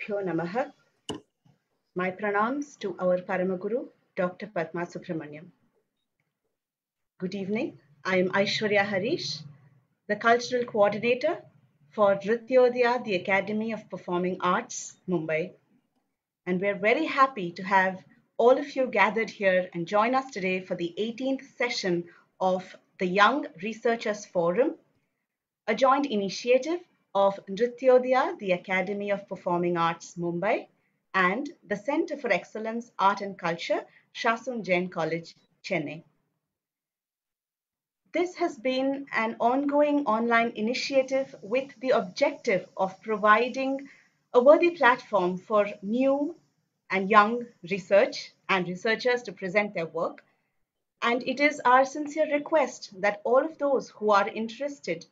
Gurubhyo Namaha. My pranams to our Paramaguru, Dr. Padma Subramaniam. Good evening. I am Aishwarya Harish, the Cultural Coordinator for Nrityodaya, the Academy of Performing Arts, Mumbai. And we're very happy to have all of you gathered here and join us today for the 18th session of the Young Researchers Forum, a joint initiative of Nrityodaya, the Academy of Performing Arts, Mumbai, and the Center for Excellence Art and Culture, Shasun Jain College, Chennai. This has been an ongoing online initiative with the objective of providing a worthy platform for new and young research and researchers to present their work. And it is our sincere request that all of those who are interested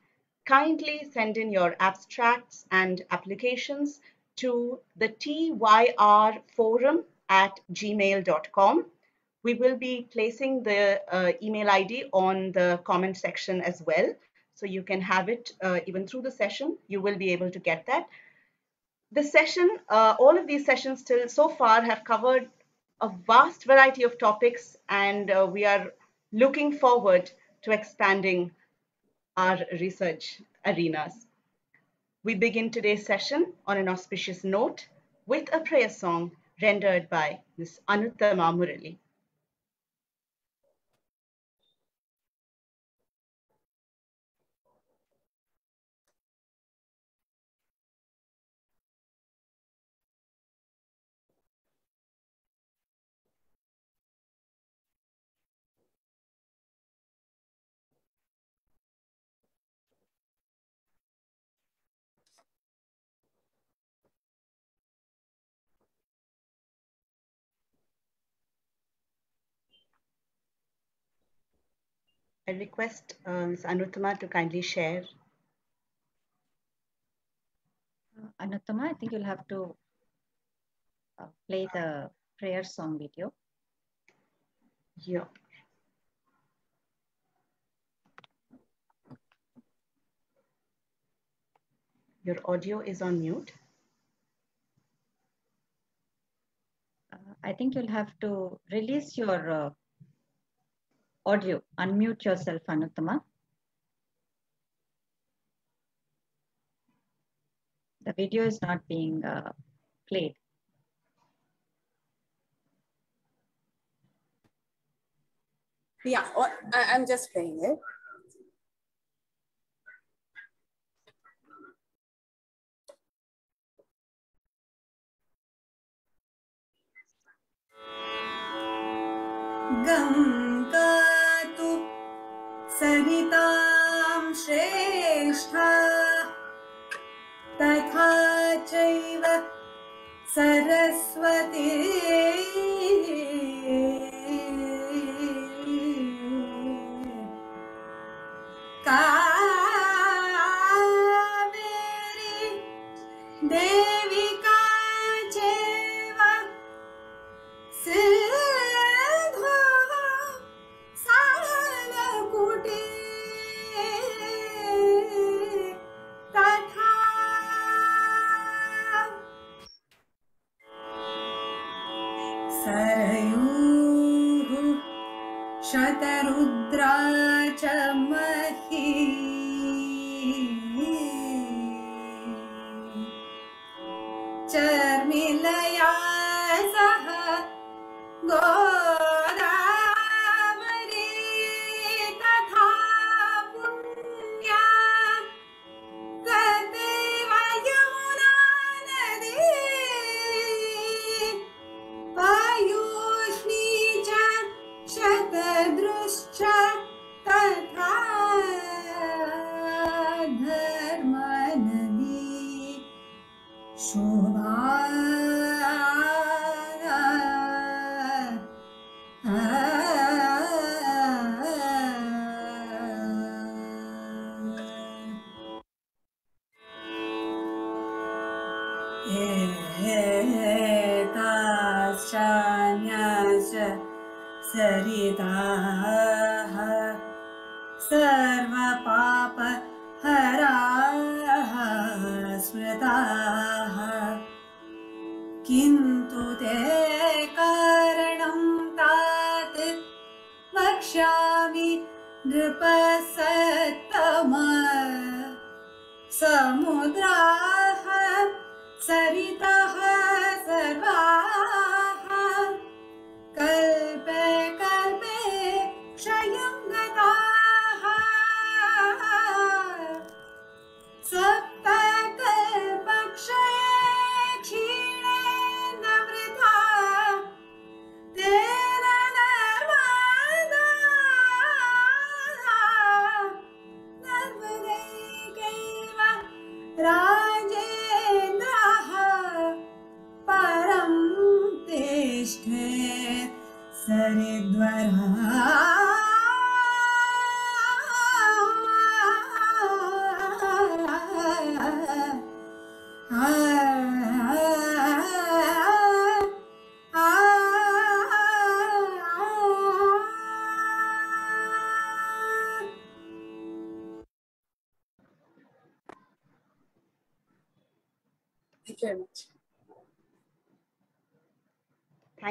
kindly send in your abstracts and applications to the TYR forum at gmail.com. We will be placing the uh, email ID on the comment section as well. So you can have it uh, even through the session. You will be able to get that. The session, uh, all of these sessions till so far have covered a vast variety of topics and uh, we are looking forward to expanding our research arenas. We begin today's session on an auspicious note with a prayer song rendered by Ms. Anuttama Murali. I request uh, Ms. Anuttama to kindly share. Uh, Anuttama, I think you'll have to uh, play the prayer song video. Yeah. Your audio is on mute. Uh, I think you'll have to release your uh, audio. Unmute yourself, Anuttama. The video is not being uh, played. Yeah, oh, I, I'm just playing it. Ganga तु सरितां श्रेष्ठा। तथा चैव Saraswati. Kaveri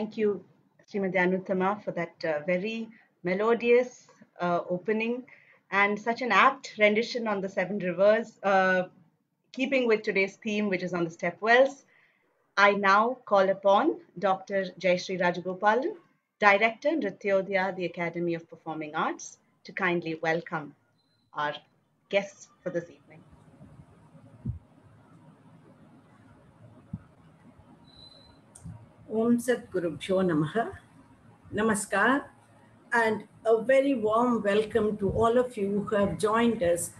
Thank you, Srimati Anuttama, for that uh, very melodious uh, opening and such an apt rendition on the Seven Rivers, uh, keeping with today's theme, which is on the step wells. I now call upon Dr. Jayashree Rajagopalan, Director, Nrityodaya, the Academy of Performing Arts, to kindly welcome our guests for this evening. Om Sat Gurubhyo Namaha. Namaskar. And a very warm welcome to all of you who have joined us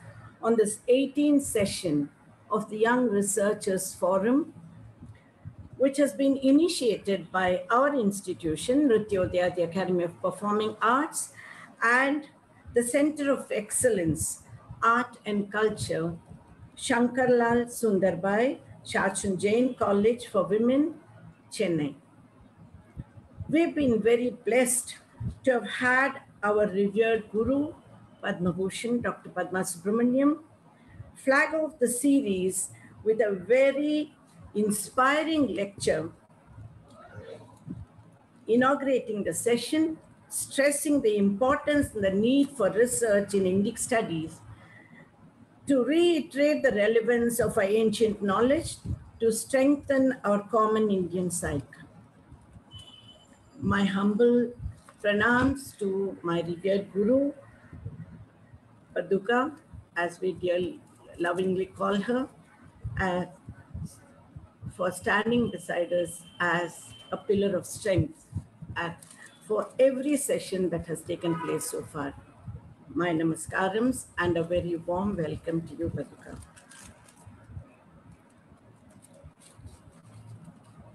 on this 18th session of the Young Researchers Forum, which has been initiated by our institution, Nrityodaya, the Academy of Performing Arts, and the Center of Excellence, Art and Culture, Shankarlal Sundarbai, Shasun Jain College for Women, Chennai. We've been very blessed to have had our revered Guru, Padma Bhushan, Dr. Padma Subramaniam, flag off the series with a very inspiring lecture inaugurating the session, stressing the importance and the need for research in Indic studies to reiterate the relevance of our ancient knowledge to strengthen our common Indian psyche. My humble pranams to my revered Guru, Paduka, as we dearly lovingly call her, uh, for standing beside us as a pillar of strength uh, for every session that has taken place so far. My namaskarams and a very warm welcome to you, Paduka.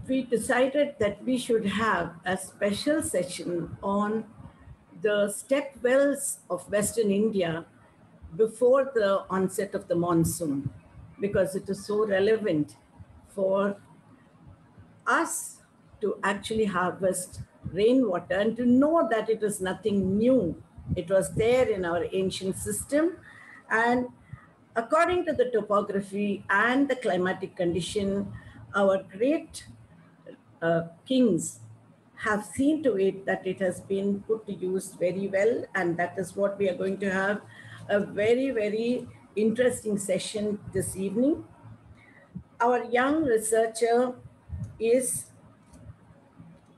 We decided that we should have a special session on the step wells of Western India before the onset of the monsoon because it is so relevant for us to actually harvest rainwater and to know that it is nothing new. It was there in our ancient system. And according to the topography and the climatic condition, our great uh, kings have seen to it that it has been put to use very well. And that is what we are going to have a very, very interesting session this evening. Our young researcher is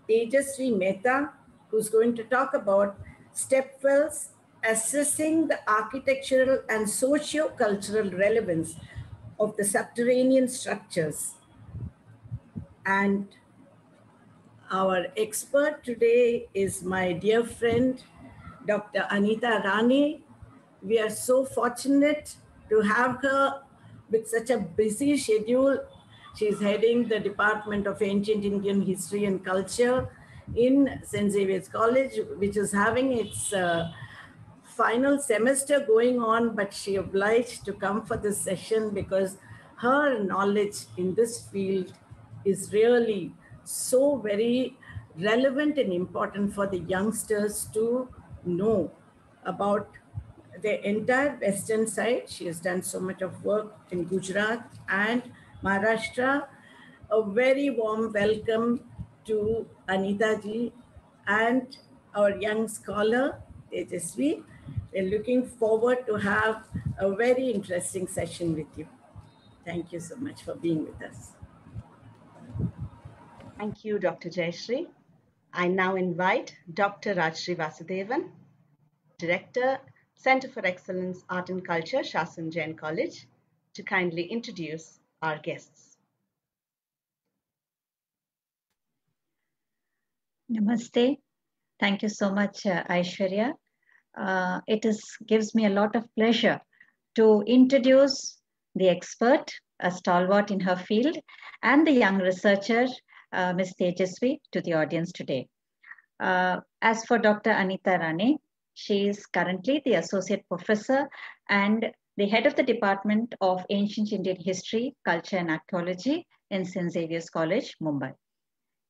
Tejaswi Mehta, who's going to talk about stepwells assessing the architectural and socio-cultural relevance of the subterranean structures. And our expert today is my dear friend, Dr. Anita Rane. We are so fortunate to have her with such a busy schedule. She's heading the Department of Ancient Indian History and Culture in St. Xavier's College, which is having its uh, final semester going on, but she obliged to come for this session because her knowledge in this field is really so very relevant and important for the youngsters to know about the entire western side. She has done so much of work in Gujarat and Maharashtra. A very warm welcome to Anita ji and our young scholar, Tejaswi. We're looking forward to have a very interesting session with you. Thank you so much for being with us. Thank you, Dr. Jayashree. I now invite Dr. Rajshri Vasudevan, Director, Center for Excellence Art and Culture, Shasun Jain College, to kindly introduce our guests. Namaste. Thank you so much, uh, Aishwarya. Uh, it is gives me a lot of pleasure to introduce the expert, a stalwart in her field, and the young researcher, uh, Ms. To the audience today. Uh, as for Dr. Anita Rane, she is currently the Associate Professor and the head of the Department of Ancient Indian History, Culture and Archaeology in St. Xavier's College, Mumbai.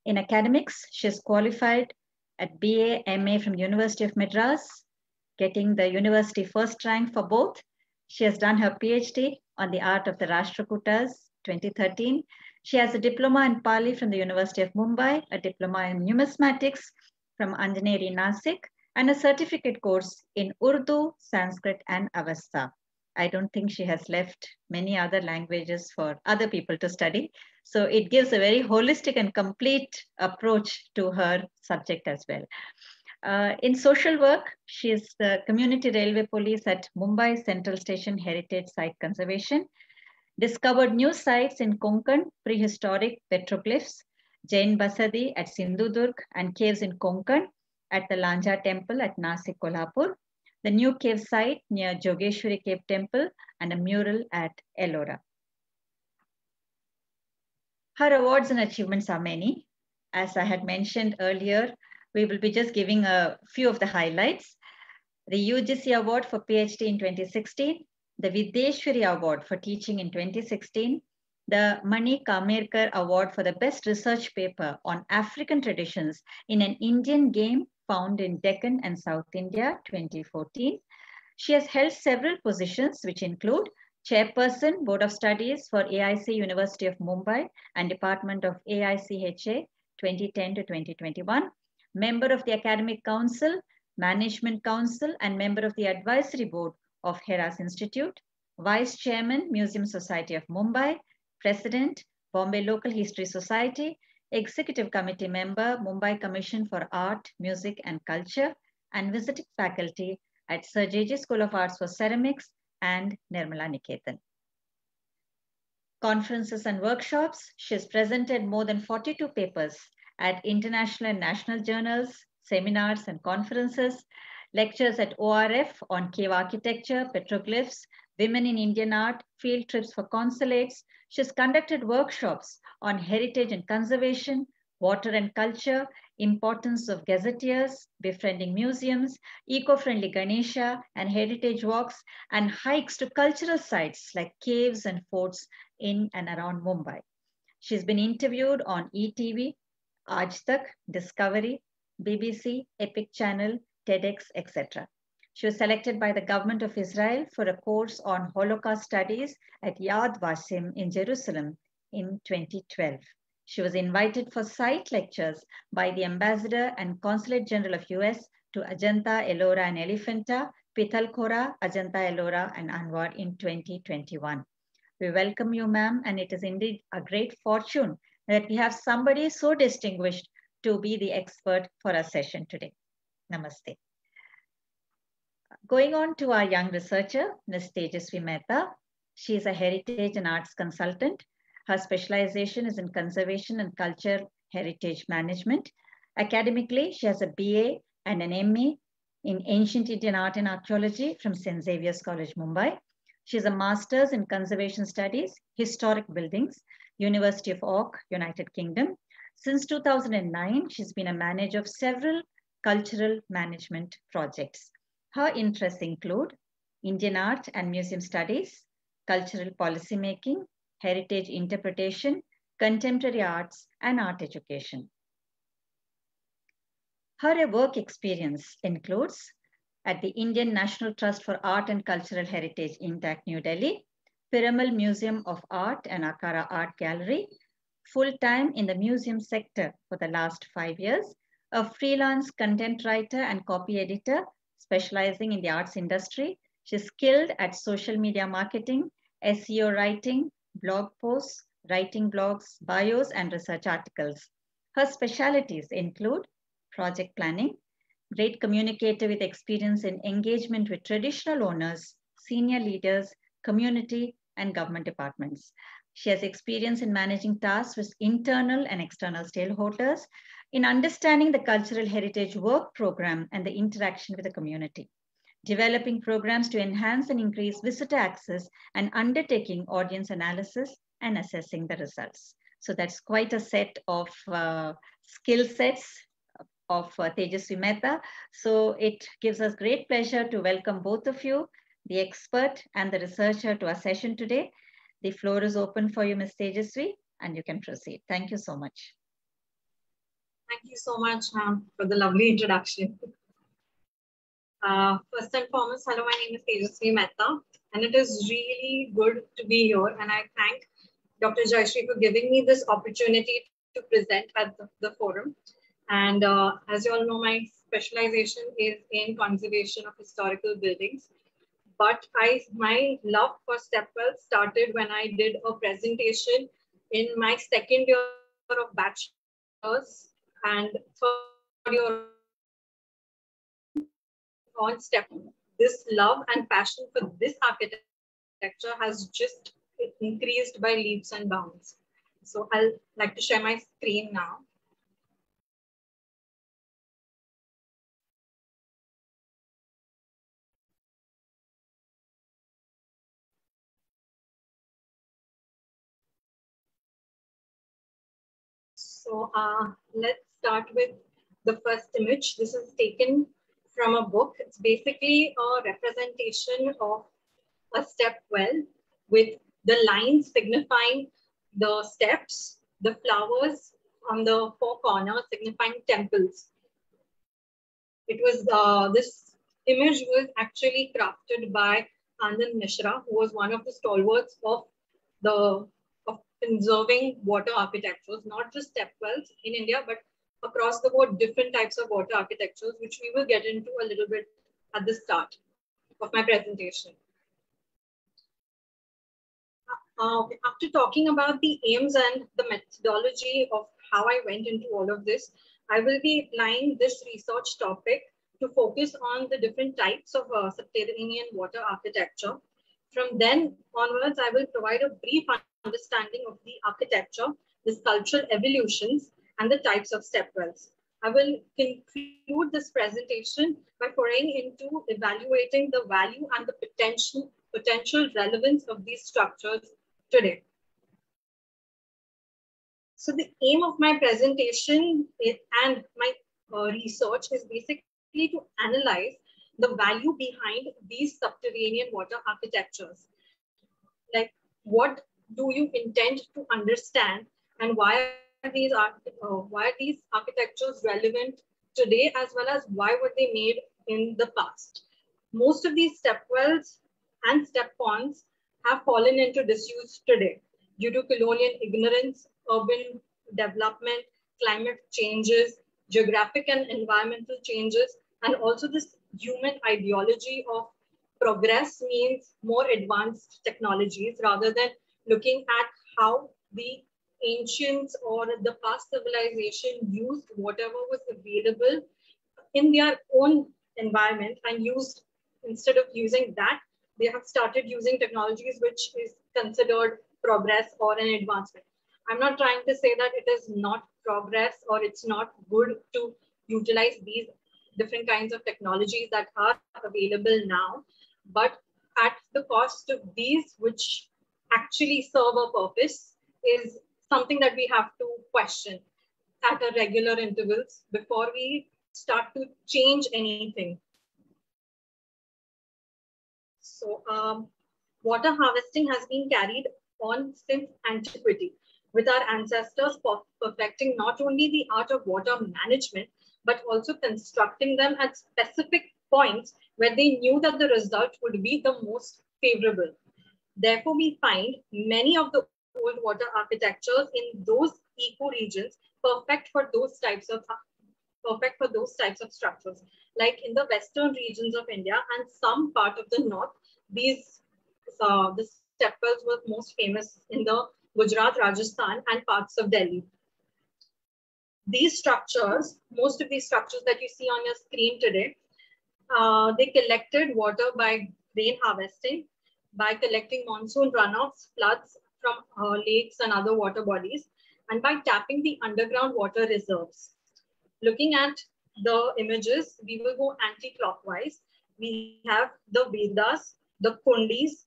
In academics, she is qualified at BA, MA from University of Madras, getting the university first rank for both. She has done her PhD on the art of the Rashtrakutas 2013. She has a diploma in Pali from the University of Mumbai, a diploma in numismatics from Anjaneri Nasik, and a certificate course in Urdu, Sanskrit, and Avesta. I don't think she has left many other languages for other people to study. So it gives a very holistic and complete approach to her subject as well. Uh, in social work, she is the community railway police at Mumbai Central Station Heritage Site Conservation, discovered new sites in Konkan, prehistoric petroglyphs, Jain Basadi at Sindhudurg, and caves in Konkan at the Lanja Temple at Nasik, Kolhapur, the new cave site near Jogeshwari Cave Temple, and a mural at Ellora. Her awards and achievements are many. As I had mentioned earlier, we will be just giving a few of the highlights. The UGC Award for PhD in 2016, the Videshwari Award for Teaching in 2016, the Mani Kamerkar Award for the Best Research Paper on African Traditions in an Indian Game found in Deccan and South India 2014. She has held several positions which include Chairperson, Board of Studies for AIC University of Mumbai and Department of AICHA 2010 to 2021, member of the Academic Council, Management Council, and member of the Advisory Board of Heras Institute, Vice Chairman, Museum Society of Mumbai, President, Bombay Local History Society, Executive Committee member, Mumbai Commission for Art, Music and Culture, and visiting faculty at Sir J.J. School of Arts for Ceramics and Nirmala Niketan. Conferences and workshops, she has presented more than 42 papers at international and national journals, seminars and conferences, lectures at ORF on cave architecture, petroglyphs, women in Indian art, field trips for consulates. She's conducted workshops on heritage and conservation, water and culture, importance of gazetteers, befriending museums, eco-friendly Ganesha and heritage walks, and hikes to cultural sites like caves and forts in and around Mumbai. She's been interviewed on ETV, Aaj Tak, Discovery, BBC, Epic Channel, TEDx, etc. She was selected by the government of Israel for a course on Holocaust studies at Yad Vashem in Jerusalem in 2012. She was invited for site lectures by the Ambassador and Consulate General of US to Ajanta, Ellora, and Elephanta, Pitalkhora, Ajanta, Ellora, and Anwar in 2021. We welcome you, ma'am, and it is indeed a great fortune that we have somebody so distinguished to be the expert for our session today. Namaste. Going on to our young researcher, Ms. Tejaswi Mehta. She is a heritage and arts consultant. Her specialization is in conservation and culture heritage management. Academically, she has a BA and an MA in ancient Indian art and archaeology from St. Xavier's College, Mumbai. She has a master's in conservation studies, historic buildings, University of York, United Kingdom. Since 2009, she's been a manager of several cultural management projects. Her interests include Indian art and museum studies, cultural policy making, heritage interpretation, contemporary arts, and art education. Her work experience includes at the Indian National Trust for Art and Cultural Heritage, INTACH, New Delhi, Piramal Museum of Art and Akara Art Gallery, full-time in the museum sector for the last five years, a freelance content writer and copy editor specializing in the arts industry. She's skilled at social media marketing, SEO writing, blog posts, writing blogs, bios, and research articles. Her specialities include project planning, great communicator with experience in engagement with traditional owners, senior leaders, community, and government departments. She has experience in managing tasks with internal and external stakeholders, in understanding the cultural heritage work program and the interaction with the community, developing programs to enhance and increase visitor access, and undertaking audience analysis and assessing the results. So that's quite a set of uh, skill sets of uh, Mehta. So it gives us great pleasure to welcome both of you, the expert and the researcher to our session today. The floor is open for you, Ms. Tejaswi, and you can proceed. Thank you so much. Thank you so much for the lovely introduction. Uh, first and foremost, hello, my name is Tejaswi Mehta, and it is really good to be here. And I thank Dr. Jayashree for giving me this opportunity to present at the, the forum. And uh, as you all know, my specialization is in conservation of historical buildings. But I, my love for Stepwell started when I did a presentation in my second year of bachelor's and third year on step. This love and passion for this architecture has just increased by leaps and bounds. So I'll like to share my screen now. So uh, let's start with the first image. This is taken from a book. It's basically a representation of a step well with the lines signifying the steps, the flowers on the four corners signifying temples. It was, uh, this image was actually crafted by Anand Mishra, who was one of the stalwarts of the of conserving water architectures, not just step wells in India, but across the board, different types of water architectures, which we will get into a little bit at the start of my presentation. Uh, after talking about the aims and the methodology of how I went into all of this, I will be applying this research topic to focus on the different types of uh, subterranean water architecture. From then onwards, I will provide a brief understanding of the architecture, the sculptural evolutions, and the types of stepwells. I will conclude this presentation by foraying into evaluating the value and the potential, potential relevance of these structures today. So the aim of my presentation is, and my uh, research is basically to analyze the value behind these subterranean water architectures. Like what do you intend to understand and why these, uh, why are these architectures relevant today as well as why were they made in the past? Most of these stepwells and step ponds have fallen into disuse today due to colonial ignorance, urban development, climate changes, geographic and environmental changes, and also this human ideology of progress means more advanced technologies rather than looking at how the ancients or the past civilization used whatever was available in their own environment and used instead of using that they have started using technologies which is considered progress or an advancement. I'm not trying to say that it is not progress or it's not good to utilize these different kinds of technologies that are available now, but at the cost of these, which actually serve a purpose, is something that we have to question at a regular intervals before we start to change anything so um, water harvesting has been carried on since antiquity with our ancestors perfecting not only the art of water management, but also constructing them at specific points where they knew that the result would be the most favorable. Therefore, we find many of the old water architectures in those eco-regions perfect for those types of perfect for those types of structures. Like in the western regions of India and some part of the north, these uh, the step wells were most famous in the Gujarat, Rajasthan, and parts of Delhi. These structures, most of these structures that you see on your screen today, uh, they collected water by rain harvesting, by collecting monsoon runoffs, floods from uh, lakes and other water bodies, and by tapping the underground water reserves. Looking at the images, we will go anti-clockwise. We have the Vedas, the Kundis,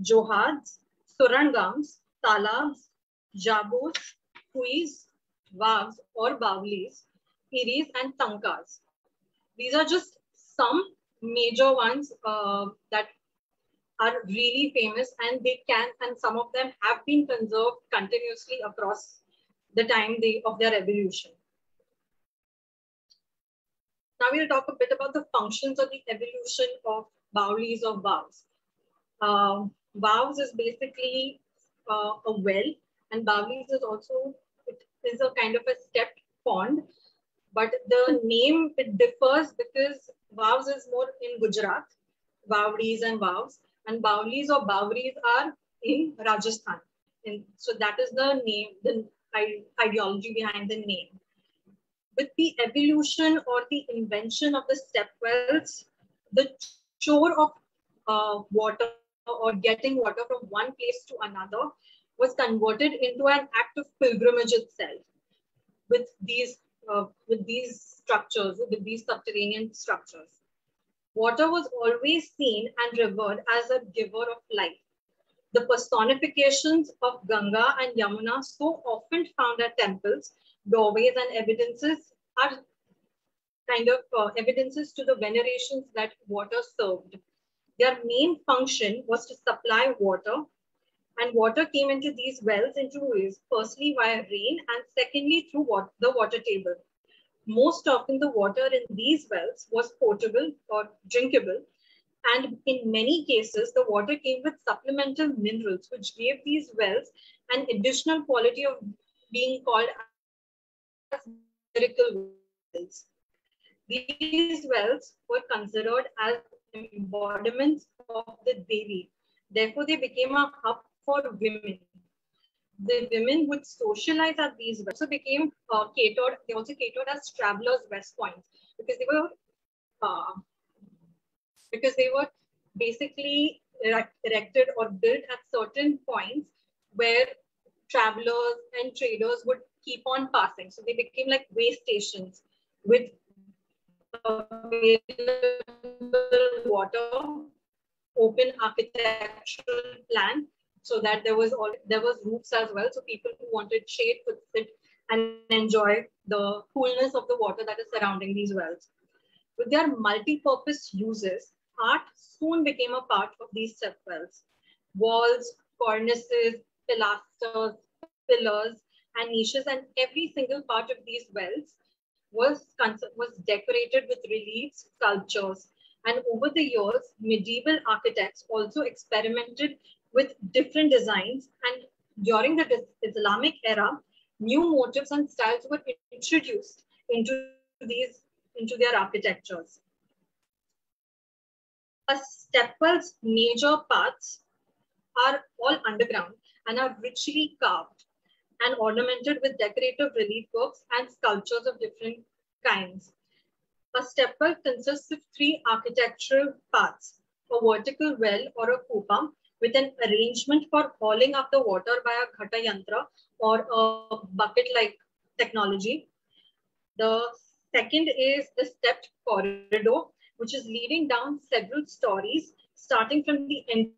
Johads, Surangams, Talabs, Jabos, Kuis, Vavs or Bavlis, Eris and Tankas. These are just some major ones uh, that are really famous and they can and some of them have been conserved continuously across the time they, of their evolution. Now we'll talk a bit about the functions of the evolution of Baulis or Vavs. Uh, Vavs is basically uh, a well and Baulis is also, it is a kind of a stepped pond, but the name, it differs because Vavs is more in Gujarat, Vavris and Vavs, and Baulis or Bavris are in Rajasthan. And so that is the name, the ideology behind the name. With the evolution or the invention of the step wells, the chore of uh, water or getting water from one place to another was converted into an act of pilgrimage itself with these uh, with these structures with these subterranean structures water was always seen and revered as a giver of life the personifications of Ganga and Yamuna, so often found at temples, doorways, and evidences are kind of uh, evidences to the venerations that water served. Their main function was to supply water, and water came into these wells in two ways. Firstly, via rain, and secondly, through what, the water table. Most often, the water in these wells was potable or drinkable, and in many cases, the water came with supplemental minerals, which gave these wells an additional quality of being called as miracle wells. These wells were considered as embodiments of the Devi. Therefore, they became a hub for women. The women would socialize at these. Also became uh, catered. They also catered as travelers' West Points because they were uh, because they were basically erected or built at certain points where travelers and traders would keep on passing. So they became like way stations with water, open architectural plan, so that there was all there was roofs as well. So people who wanted shade could sit and enjoy the coolness of the water that is surrounding these wells. With their multi-purpose uses, art soon became a part of these step wells. Walls, cornices, pilasters, pillars, and niches, and every single part of these wells was, was decorated with reliefs, sculptures. And over the years, medieval architects also experimented with different designs. And during the Islamic era, new motifs and styles were introduced into these into their architectures. A stepwell's major parts are all underground and are richly carved and ornamented with decorative relief works and sculptures of different kinds. A stepwell consists of three architectural parts, a vertical well or a kupa with an arrangement for hauling up the water by a ghata yantra or a bucket-like technology. The second is the stepped corridor, which is leading down several stories, starting from the end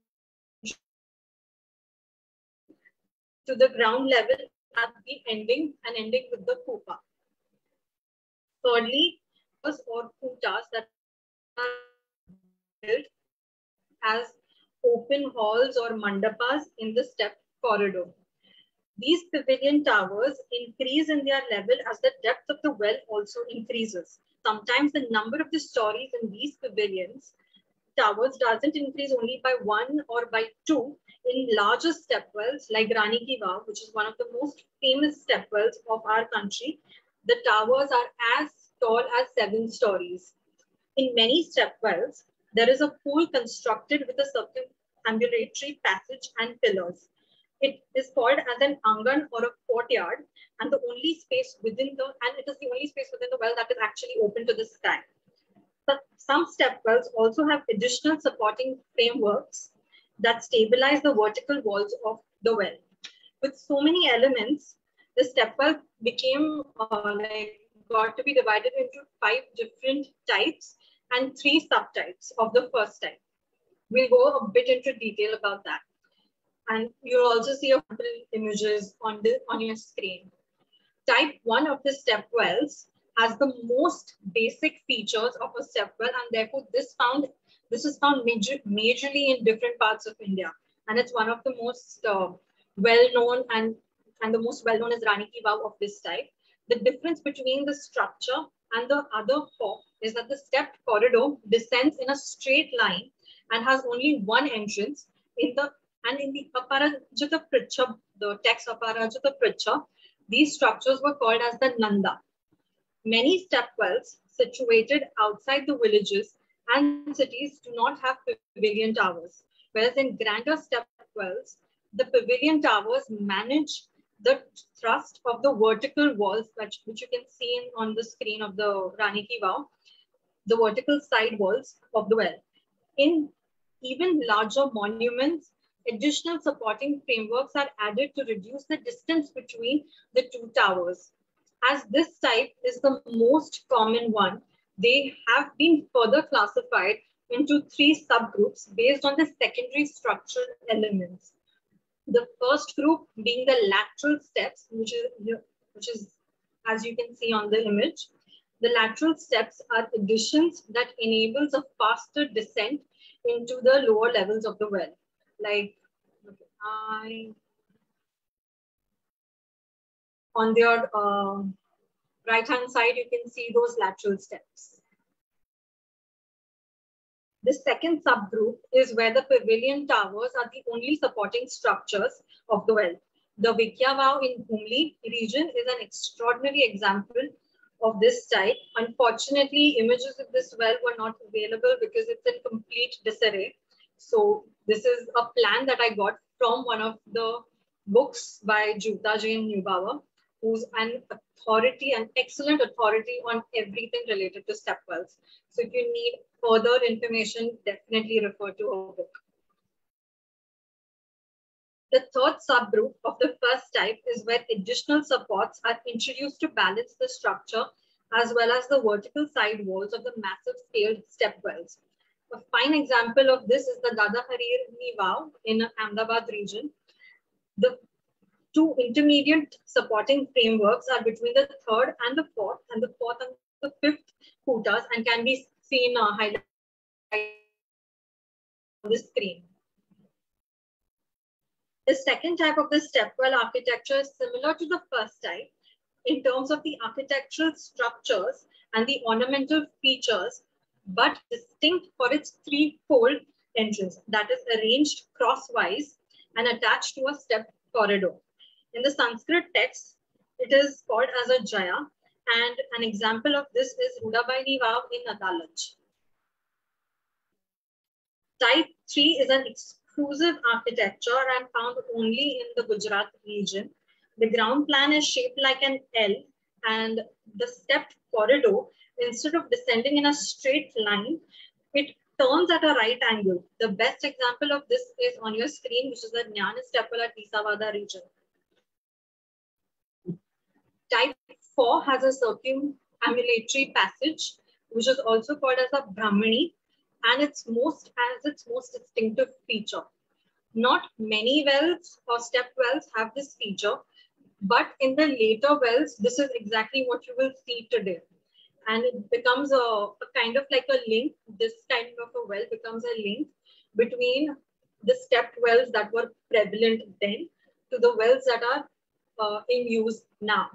to the ground level at the ending and ending with the kupa. Thirdly, or kutas that are built as open halls or mandapas in the step corridor. These pavilion towers increase in their level as the depth of the well also increases. Sometimes the number of the stories in these pavilions towers doesn't increase only by one or by two in larger step wells like Rani Ki Vav, which is one of the most famous step wells of our country. The towers are as tall as seven stories. In many step wells, there is a pool constructed with a circumambulatory passage and pillars. It is called as an angan or a courtyard, and the only space within the and it is the only space within the well that is actually open to the sky. But some step wells also have additional supporting frameworks that stabilize the vertical walls of the well. With so many elements, the step well became uh, like got to be divided into five different types and three subtypes of the first type. We'll go a bit into detail about that. And you'll also see a couple images on, the, on your screen. Type one of the step wells has the most basic features of a step well, and therefore this found this is found major, majorly in different parts of India, and it's one of the most uh, well-known and and the most well-known is Rani Ki Vav of this type. The difference between the structure and the other four is that the stepped corridor descends in a straight line and has only one entrance in the and in the Aparajita Pricha, the text Aparajita Pricha, these structures were called as the Nanda. Many step wells situated outside the villages and cities do not have pavilion towers, whereas in grander step wells, the pavilion towers manage the thrust of the vertical walls, which, which you can see on the screen of the Rani Ki Vav, the vertical side walls of the well. In even larger monuments, additional supporting frameworks are added to reduce the distance between the two towers. As this type is the most common one, they have been further classified into three subgroups based on the secondary structural elements. The first group being the lateral steps, which is, which is as you can see on the image. The lateral steps are additions that enables a faster descent into the lower levels of the well. Like I, on their uh, right hand side, you can see those lateral steps. The second subgroup is where the pavilion towers are the only supporting structures of the well. The Vikya in Ghumli region is an extraordinary example of this type. Unfortunately, images of this well were not available because it's in complete disarray. So this is a plan that I got from one of the books by Jutta Jain Neubauer, who's an authority, an excellent authority on everything related to step wells. So if you need further information, definitely refer to our book. The third subgroup of the first type is where additional supports are introduced to balance the structure as well as the vertical side walls of the massive scaled step wells. A fine example of this is the Dada Harir Vav in Ahmedabad region. The two intermediate supporting frameworks are between the third and the fourth, and the fourth and the fifth kutas, and can be seen uh, highlighted on the screen. The second type of the stepwell architecture is similar to the first type in terms of the architectural structures and the ornamental features, but distinct for its threefold entrance that is arranged crosswise and attached to a step corridor. In the Sanskrit text, it is called as a Jaya, and an example of this is Rudabaini Vav in Adalaj. Type 3 is an exclusive architecture and found only in the Gujarat region. The ground plan is shaped like an L and the stepped corridor, instead of descending in a straight line, it turns at a right angle. The best example of this is on your screen, which is the Jnanis temple at Tisavada region. Type 4 has a circumambulatory passage, which is also called as a Brahmani and its most as its most distinctive feature. Not many wells or step wells have this feature, but in the later wells, this is exactly what you will see today. And it becomes a, a kind of like a link. This kind of a well becomes a link between the stepped wells that were prevalent then to the wells that are uh, in use now.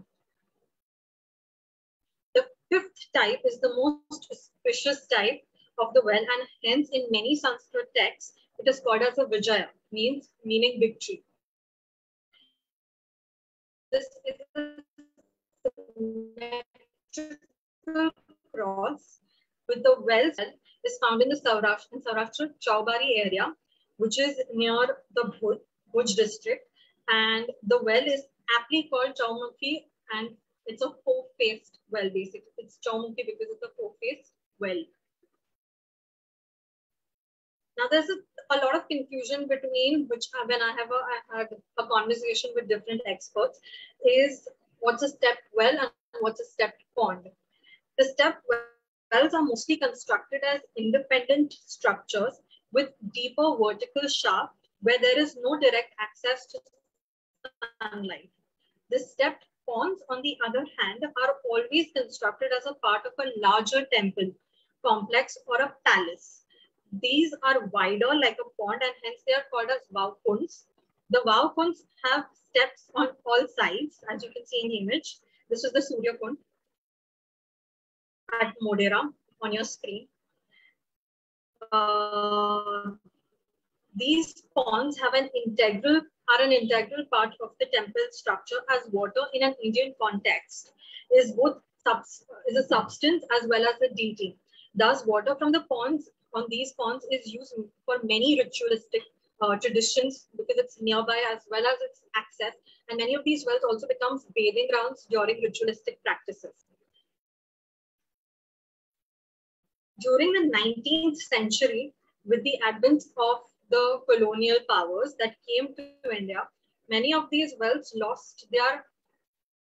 The fifth type is the most auspicious type of the well, and hence in many Sanskrit texts, it is called as a Vijaya, means meaning victory. This is a cross with the well is found in the Saurashtra, in Saurashtra Chaubari area, which is near the Bhuj, Bhuj district. And the well is aptly called Chaumukhi and it's a four-faced well, basically. It's Chaumukhi because it's a four-faced well. Now there's a, a, lot of confusion between which uh, when I have a, I had a conversation with different experts is what's a stepped well and what's a stepped pond. The stepped wells are mostly constructed as independent structures with deeper vertical shaft where there is no direct access to sunlight. The stepped ponds, on the other hand, are always constructed as a part of a larger temple complex or a palace. These are wider like a pond and hence they are called as vaukunds. The vaukunds have steps on all sides, as you can see in the image. This is the Surya Kund at Modhera on your screen. Uh, these ponds have an integral are an integral part of the temple structure as water in an Indian context is both is a substance as well as a deity. Thus, water from the ponds on these ponds is used for many ritualistic uh, traditions because it's nearby as well as its access. And many of these wells also becomes bathing grounds during ritualistic practices. During the 19th century, with the advent of the colonial powers that came to India, many of these wells lost their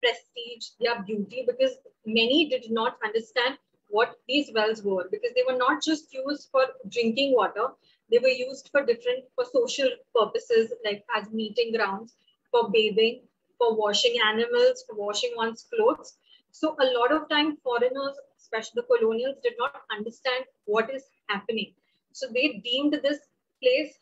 prestige, their beauty, because many did not understand what these wells were because they were not just used for drinking water they were used for different for social purposes like as meeting grounds for bathing for washing animals for washing one's clothes. So a lot of time foreigners especially the colonials did not understand what is happening. So they deemed this place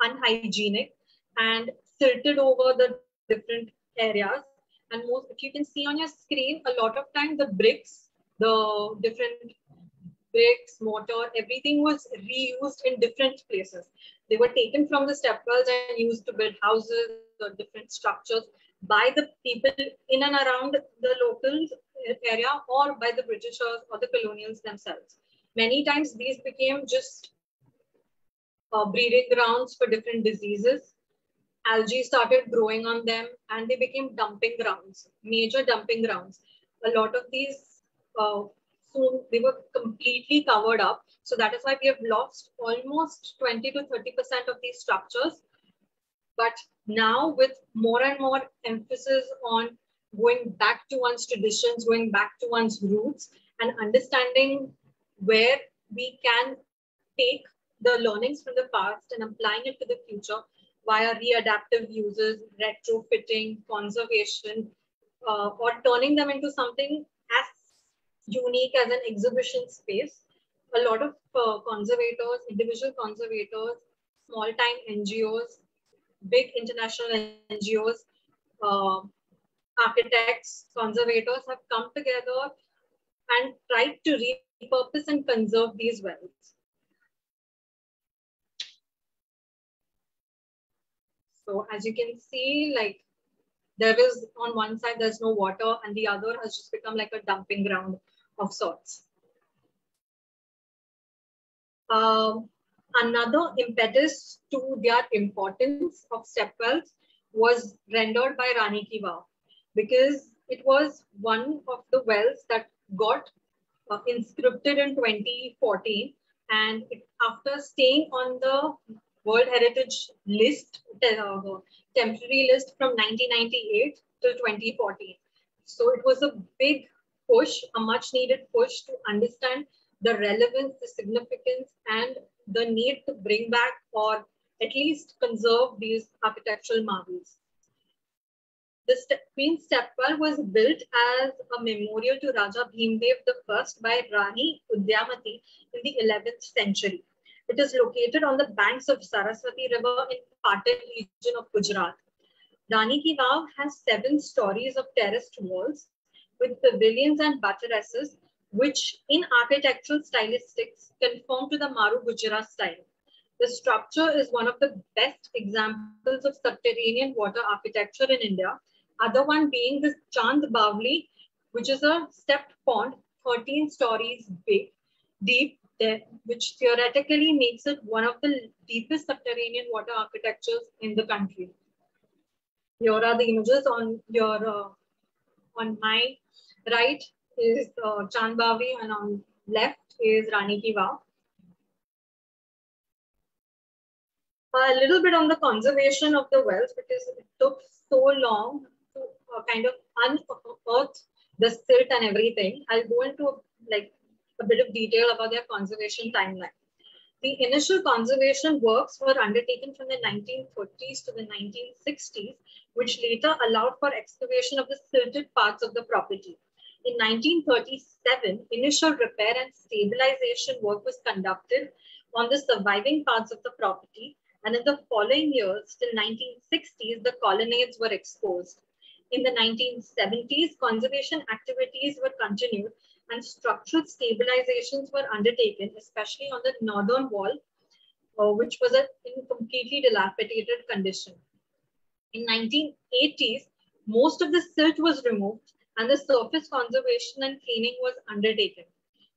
unhygienic and silted over the different areas. And most if you can see on your screen a lot of time the bricks the different bricks, mortar, everything was reused in different places. They were taken from the stepwells and used to build houses or different structures by the people in and around the local area or by the Britishers or the colonials themselves. Many times these became just uh, breeding grounds for different diseases. Algae started growing on them and they became dumping grounds, major dumping grounds. A lot of these uh, soon they were completely covered up. So that is why we have lost almost 20 to 30% of these structures. But now with more and more emphasis on going back to one's traditions, going back to one's roots and understanding where we can take the learnings from the past and applying it to the future via readaptive uses, retrofitting, conservation, uh, or turning them into something as unique as an exhibition space. A lot of uh, conservators, individual conservators, small time NGOs, big international NGOs, uh, architects, conservators have come together and tried to repurpose and conserve these wells. So as you can see, like there is on one side, there's no water and the other has just become like a dumping ground of sorts. Um, another impetus to their importance of stepwells was rendered by Rani Ki because it was one of the wells that got uh, inscripted in 2014 and it, after staying on the World Heritage list, uh, temporary list from 1998 till 2014. So it was a big push, a much needed push to understand the relevance, the significance, and the need to bring back or at least conserve these architectural marvels. The Queen Stepwell was built as a memorial to Raja Bhimdev I by Rani Udyamati in the 11th century. It is located on the banks of Saraswati River in Patan region of Gujarat. Rani Ki Vav has seven stories of terraced walls with pavilions and buttresses which in architectural stylistics conform to the Maru Gujara style. The structure is one of the best examples of subterranean water architecture in India. Other one being the Chand Bavli, which is a stepped pond, 13 stories big, deep, which theoretically makes it one of the deepest subterranean water architectures in the country. Here are the images on your uh, on my right is uh, Chandbavi and on left is Rani Ki Vav. A little bit on the conservation of the wells because it took so long to uh, kind of unearth the silt and everything. I'll go into like a bit of detail about their conservation timeline. The initial conservation works were undertaken from the 1930s to the 1960s, which later allowed for excavation of the silted parts of the property. In 1937, initial repair and stabilization work was conducted on the surviving parts of the property, and in the following years, till 1960s, the colonnades were exposed. In the 1970s, conservation activities were continued and structural stabilizations were undertaken, especially on the northern wall, uh, which was in completely dilapidated condition. In 1980s, most of the silt was removed and the surface conservation and cleaning was undertaken.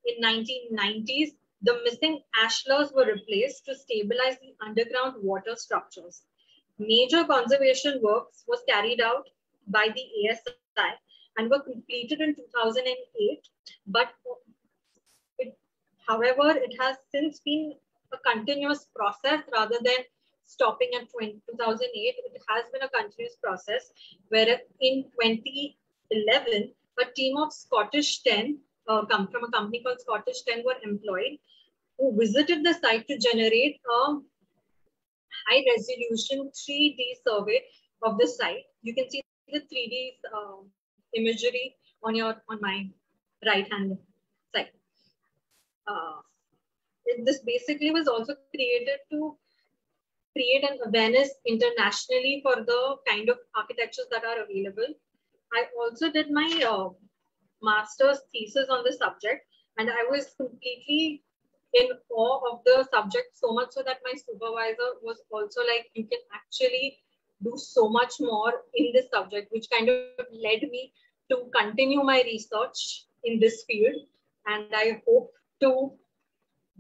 In 1990s, the missing ashlars were replaced to stabilize the underground water structures. Major conservation works was carried out by the ASI and were completed in 2008. But it, however, it has since been a continuous process rather than stopping at 20, 2008. It has been a continuous process where in 2011, a team of Scottish 10 uh, come from a company called Scottish 10 were employed who visited the site to generate a high resolution 3D survey of the site. You can see the 3D uh, imagery on your on my right hand side. Uh, this basically was also created to create an awareness internationally for the kind of architectures that are available. I also did my uh, master's thesis on the subject and I was completely in awe of the subject so much so that my supervisor was also like, you can actually do so much more in this subject, which kind of led me to continue my research in this field. And I hope to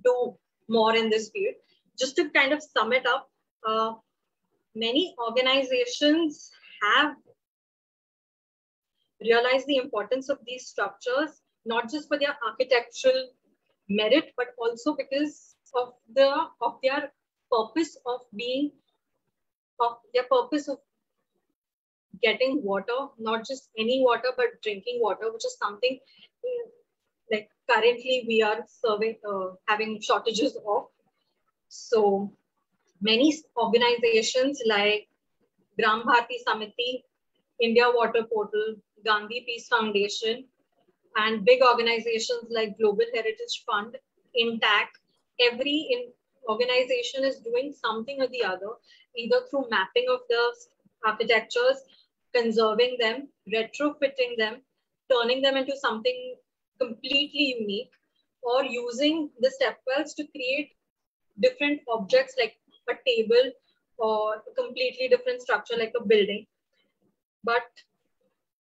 do more in this field. Just to kind of sum it up, uh, many organizations have realized the importance of these structures, not just for their architectural merit, but also because of the of their purpose of being their purpose of getting water, not just any water, but drinking water, which is something like currently we are serving, uh, having shortages of. So many organizations like Gram Bharti Samiti, India Water Portal, Gandhi Peace Foundation, and big organizations like Global Heritage Fund, INTACH, every in organization is doing something or the other, either through mapping of the architectures, conserving them, retrofitting them, turning them into something completely unique, or using the stepwells to create different objects like a table or a completely different structure like a building. But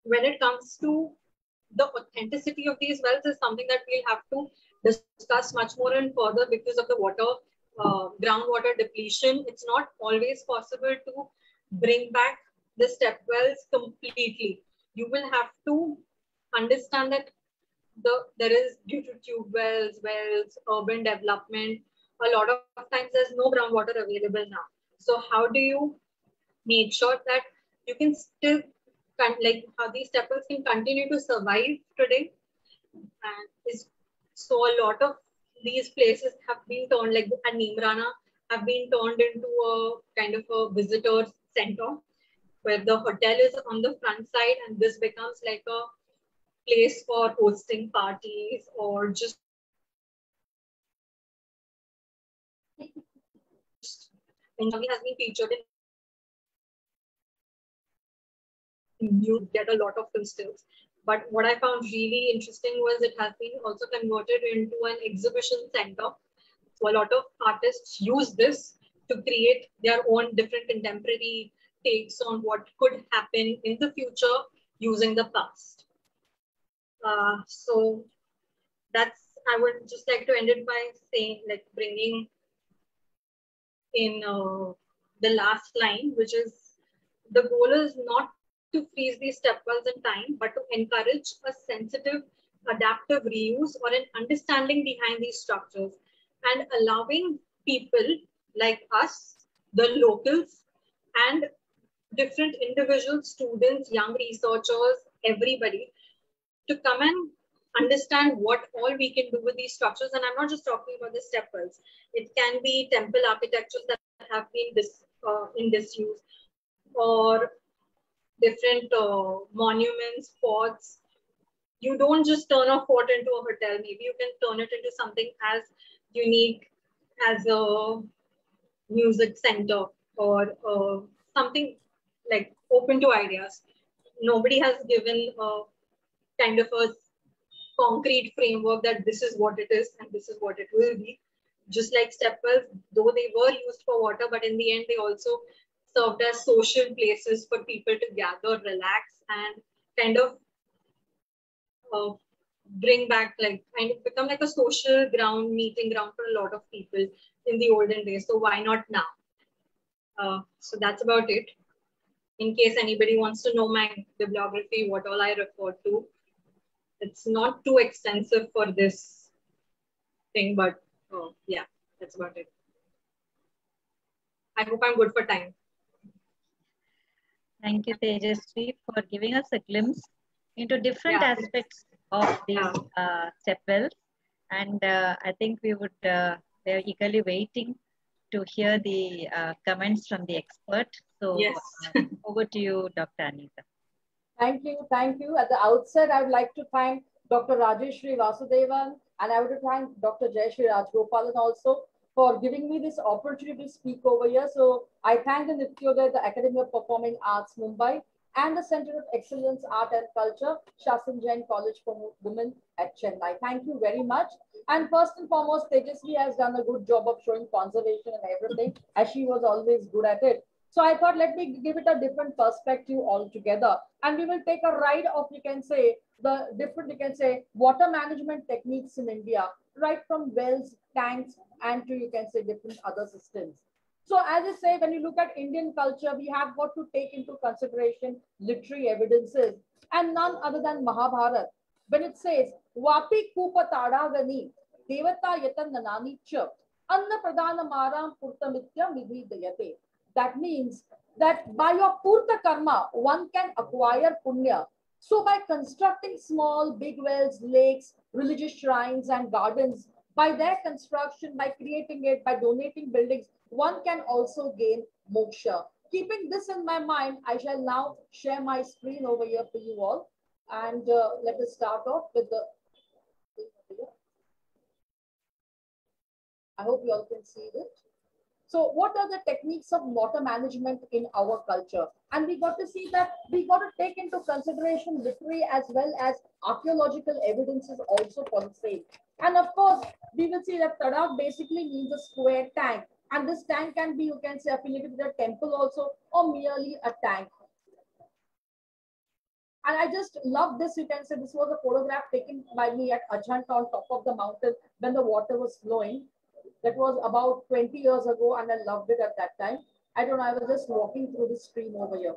when it comes to the authenticity of these wells is something that we'll have to discuss much more and further because of the water uh, groundwater depletion. It's not always possible to bring back the step wells completely. You will have to understand that the there is due to tube wells, wells, urban development, a lot of times there's no groundwater available now. So how do you make sure that you can still like how these step wells can continue to survive today? And is so a lot of these places have been turned like at Neemrana have been turned into a kind of a visitor center where the hotel is on the front side and this becomes like a place for hosting parties or just has been featured in you get a lot of film stills But what I found really interesting was it has been also converted into an exhibition center. So a lot of artists use this to create their own different contemporary takes on what could happen in the future using the past. Uh, so that's, I would just like to end it by saying, like bringing in uh, the last line, which is the goal is not to freeze these step wells in time, but to encourage a sensitive, adaptive reuse or an understanding behind these structures and allowing people like us, the locals, and different individuals, students, young researchers, everybody, to come and understand what all we can do with these structures. And I'm not just talking about the step wells. It can be temple architectures that have been dis, uh, in disuse or different uh, monuments, forts. You don't just turn a fort into a hotel. Maybe you can turn it into something as unique as a music center or uh, something like open to ideas. Nobody has given a kind of a concrete framework that this is what it is and this is what it will be. Just like stepwells, though they were used for water, but in the end, they also served as social places for people to gather, relax, and kind of uh, bring back, like, kind of become like a social ground, meeting ground for a lot of people in the olden days. So why not now? Uh, so that's about it. In case anybody wants to know my bibliography, what all I refer to, it's not too extensive for this thing, but oh, yeah, that's about it. I hope I'm good for time. Thank you, Tejaswi, for giving us a glimpse into different Yeah. aspects of these Yeah. uh, step. And uh, I think we would, uh, we're eagerly waiting to hear the uh, comments from the expert. So Yes. uh, over to you, Dr. Anita. Thank you, thank you. At the outset, I would like to thank Dr. Rajeshri Vasudevan and I would like to thank Dr. Jayashri Rajgopalan also for giving me this opportunity to speak over here. So I thank the Nrithyodaya, the Academy of Performing Arts Mumbai and the Center of Excellence Art and Culture, Shasun Jain College for Women at Chennai. Thank you very much. And first and foremost, Tejaswi has done a good job of showing conservation and everything as she was always good at it. So I thought, let me give it a different perspective altogether. And we will take a ride of, you can say, the different, you can say, water management techniques in India, right from wells, tanks, and to, you can say, different other systems. So as I say, when you look at Indian culture, we have got to take into consideration literary evidences and none other than Mahabharata. When it says, Vapi Kupa Tadavani, Devata Yatan Nanani Cha, Anna Pradana Maram Purtamitya Vidhi Dayate. That means that by your Purta Karma, one can acquire Punya. So by constructing small, big wells, lakes, religious shrines and gardens, by their construction, by creating it, by donating buildings, one can also gain moksha. Keeping this in my mind, I shall now share my screen over here for you all. And uh, let us start off with the. I hope you all can see it. So what are the techniques of water management in our culture? And we got to see that we got to take into consideration literary as well as archaeological evidences also for the same. And of course, we will see that Tadak basically means a square tank. And this tank can be, you can say, affiliated with a temple also, or merely a tank. And I just love this. You can say this was a photograph taken by me at Ajanta on top of the mountain when the water was flowing. That was about 20 years ago, and I loved it at that time. I don't know, I was just walking through the stream over here.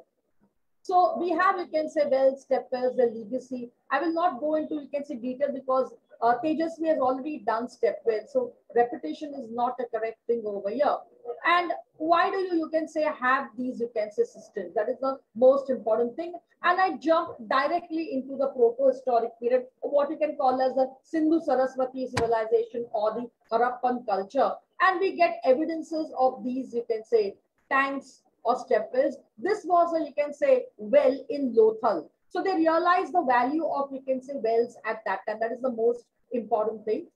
So we have, you can say, well, step wells, the legacy. I will not go into, you can say, detail because uh, Tejaswi has already done step wells. So repetition is not a correct thing over here. And why do you, you can say, have these, you can say, systems? That is the most important thing. And I jump directly into the proto-historic period, what you can call as the Sindhu Saraswati civilization or the Harappan culture. And we get evidences of these, you can say, tanks or step wells. This was a, you can say, well in Lothal. So they realized the value of, you can say, wells at that time. That is the most important thing.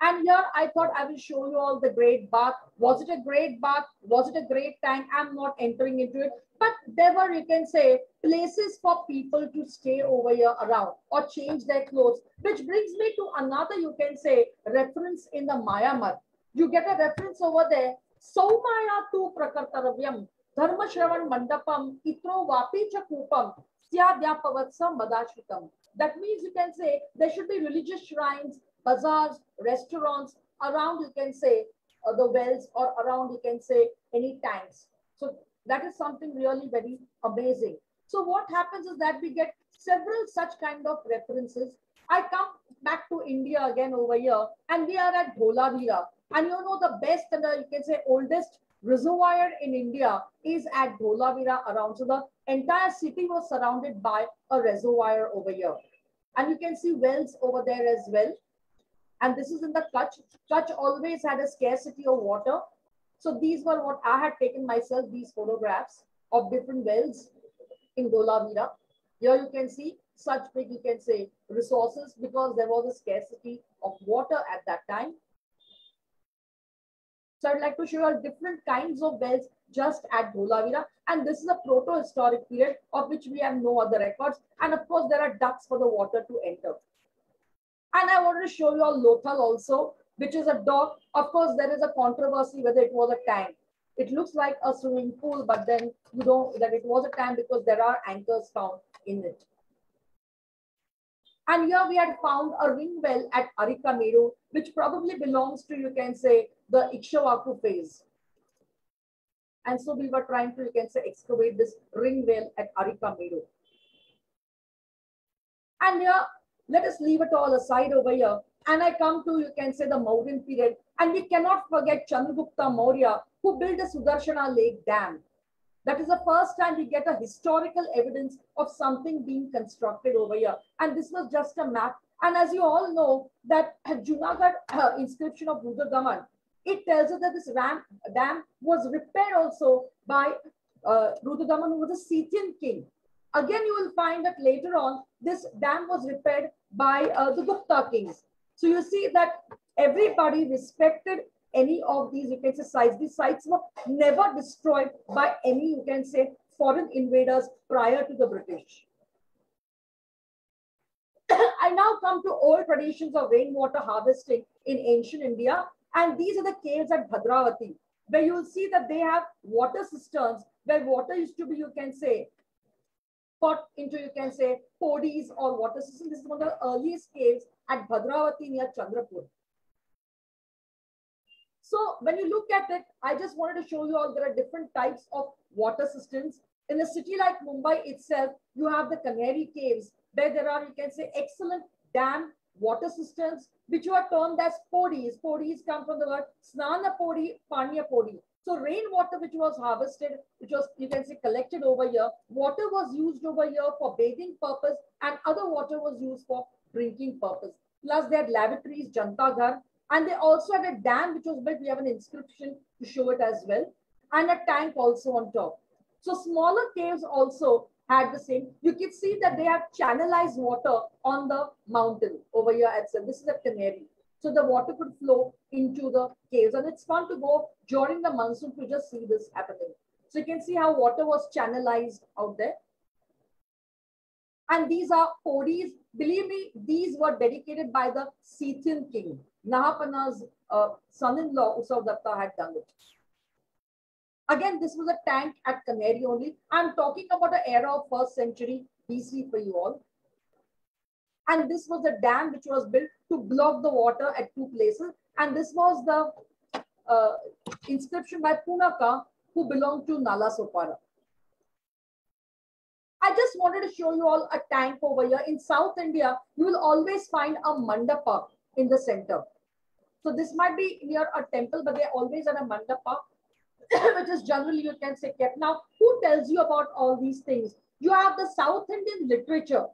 And here I thought I will show you all the great bath. Was it a great bath? Was it a great tank? I'm not entering into it. but there were, you can say, places for people to stay over here around or change their clothes, which brings me to another, you can say, reference in the Maya Mat. You get a reference over there. Saumaya tu prakartaravyam dharma shravan mandapam itro vapi cha kupam syadhyapavatsa madashritam. That means you can say there should be religious shrines, bazaars, restaurants around, you can say, uh, the wells or around, you can say, any tanks. So that is something really very amazing. So what happens is that we get several such kind of references. I come back to India again over here and we are at Dholavira. And you know the best and the, you can say oldest reservoir in India is at Dholavira around. So the entire city was surrounded by a reservoir over here. And you can see wells over there as well. And this is in the Kutch. Kutch always had a scarcity of water. So these were what I had taken myself, these photographs of different wells in Dholavira. Here you can see such big, you can say, resources because there was a scarcity of water at that time. So I'd like to show you different kinds of wells just at Dholavira. And this is a proto-historic period of which we have no other records. And of course, there are ducts for the water to enter. And I want to show you a Lothal also, which is a dock. Of course, there is a controversy whether it was a tank. It looks like a swimming pool, but then you don't that it was a tank because there are anchors found in it. And here we had found a ring well at Arikamedu, which probably belongs to, you can say, the Ikshvaku phase. And so we were trying to, you can say, excavate this ring well at Arikamedu. And here, let us leave it all aside over here. And I come to, you can say, the Mauryan period. And we cannot forget Chandragupta Maurya, who built the Sudarshana Lake Dam. That is the first time we get a historical evidence of something being constructed over here. And this was just a map. And as you all know, that Junagadh uh, inscription of Rudradaman, it tells us that this ram, dam was repaired also by uh, Rudradaman, who was a Scythian king. Again, you will find that later on, this dam was repaired by uh, the Gupta kings. So you see that everybody respected any of these, you can say, sites. These sites were never destroyed by any, you can say, foreign invaders prior to the British. I now come to old traditions of rainwater harvesting in ancient India. And these are the caves at Bhadravati, where you'll see that they have water cisterns where water used to be, you can say, put into, you can say, podis or water systems. This is one of the earliest caves at Bhadravati near Chandrapur. So when you look at it, I just wanted to show you all there are different types of water systems. In a city like Mumbai itself, you have the Kanheri Caves, where there are, you can say, excellent dam water systems, which are termed as podis. Podis come from the word snana podi, panya podi. So rainwater which was harvested, which was, you can say, collected over here, water was used over here for bathing purpose and other water was used for drinking purpose. Plus they had lavatories, janta ghar, and they also had a dam which was built. We have an inscription to show it as well. And a tank also on top. So smaller caves also had the same. You can see that they have channelized water on the mountain over here at This is a Kanheri. So the water could flow into the caves. And it's fun to go during the monsoon to just see this happening. So you can see how water was channelized out there. And these are podis. Believe me, these were dedicated by the Scythian king. Nahapana's uh, son-in-law, Usav Datta, had done it. Again, this was a tank at Kanheri only. I'm talking about the era of first century BC for you all. And this was a dam which was built to block the water at two places. And this was the uh, inscription by Punaka, who belonged to Nala Sopara. I just wanted to show you all a tank over here. In South India, you will always find a mandapa in the center. So this might be near a temple, but they always are a mandapa, which is generally you can say kept. Now, who tells you about all these things? You have the South Indian literature.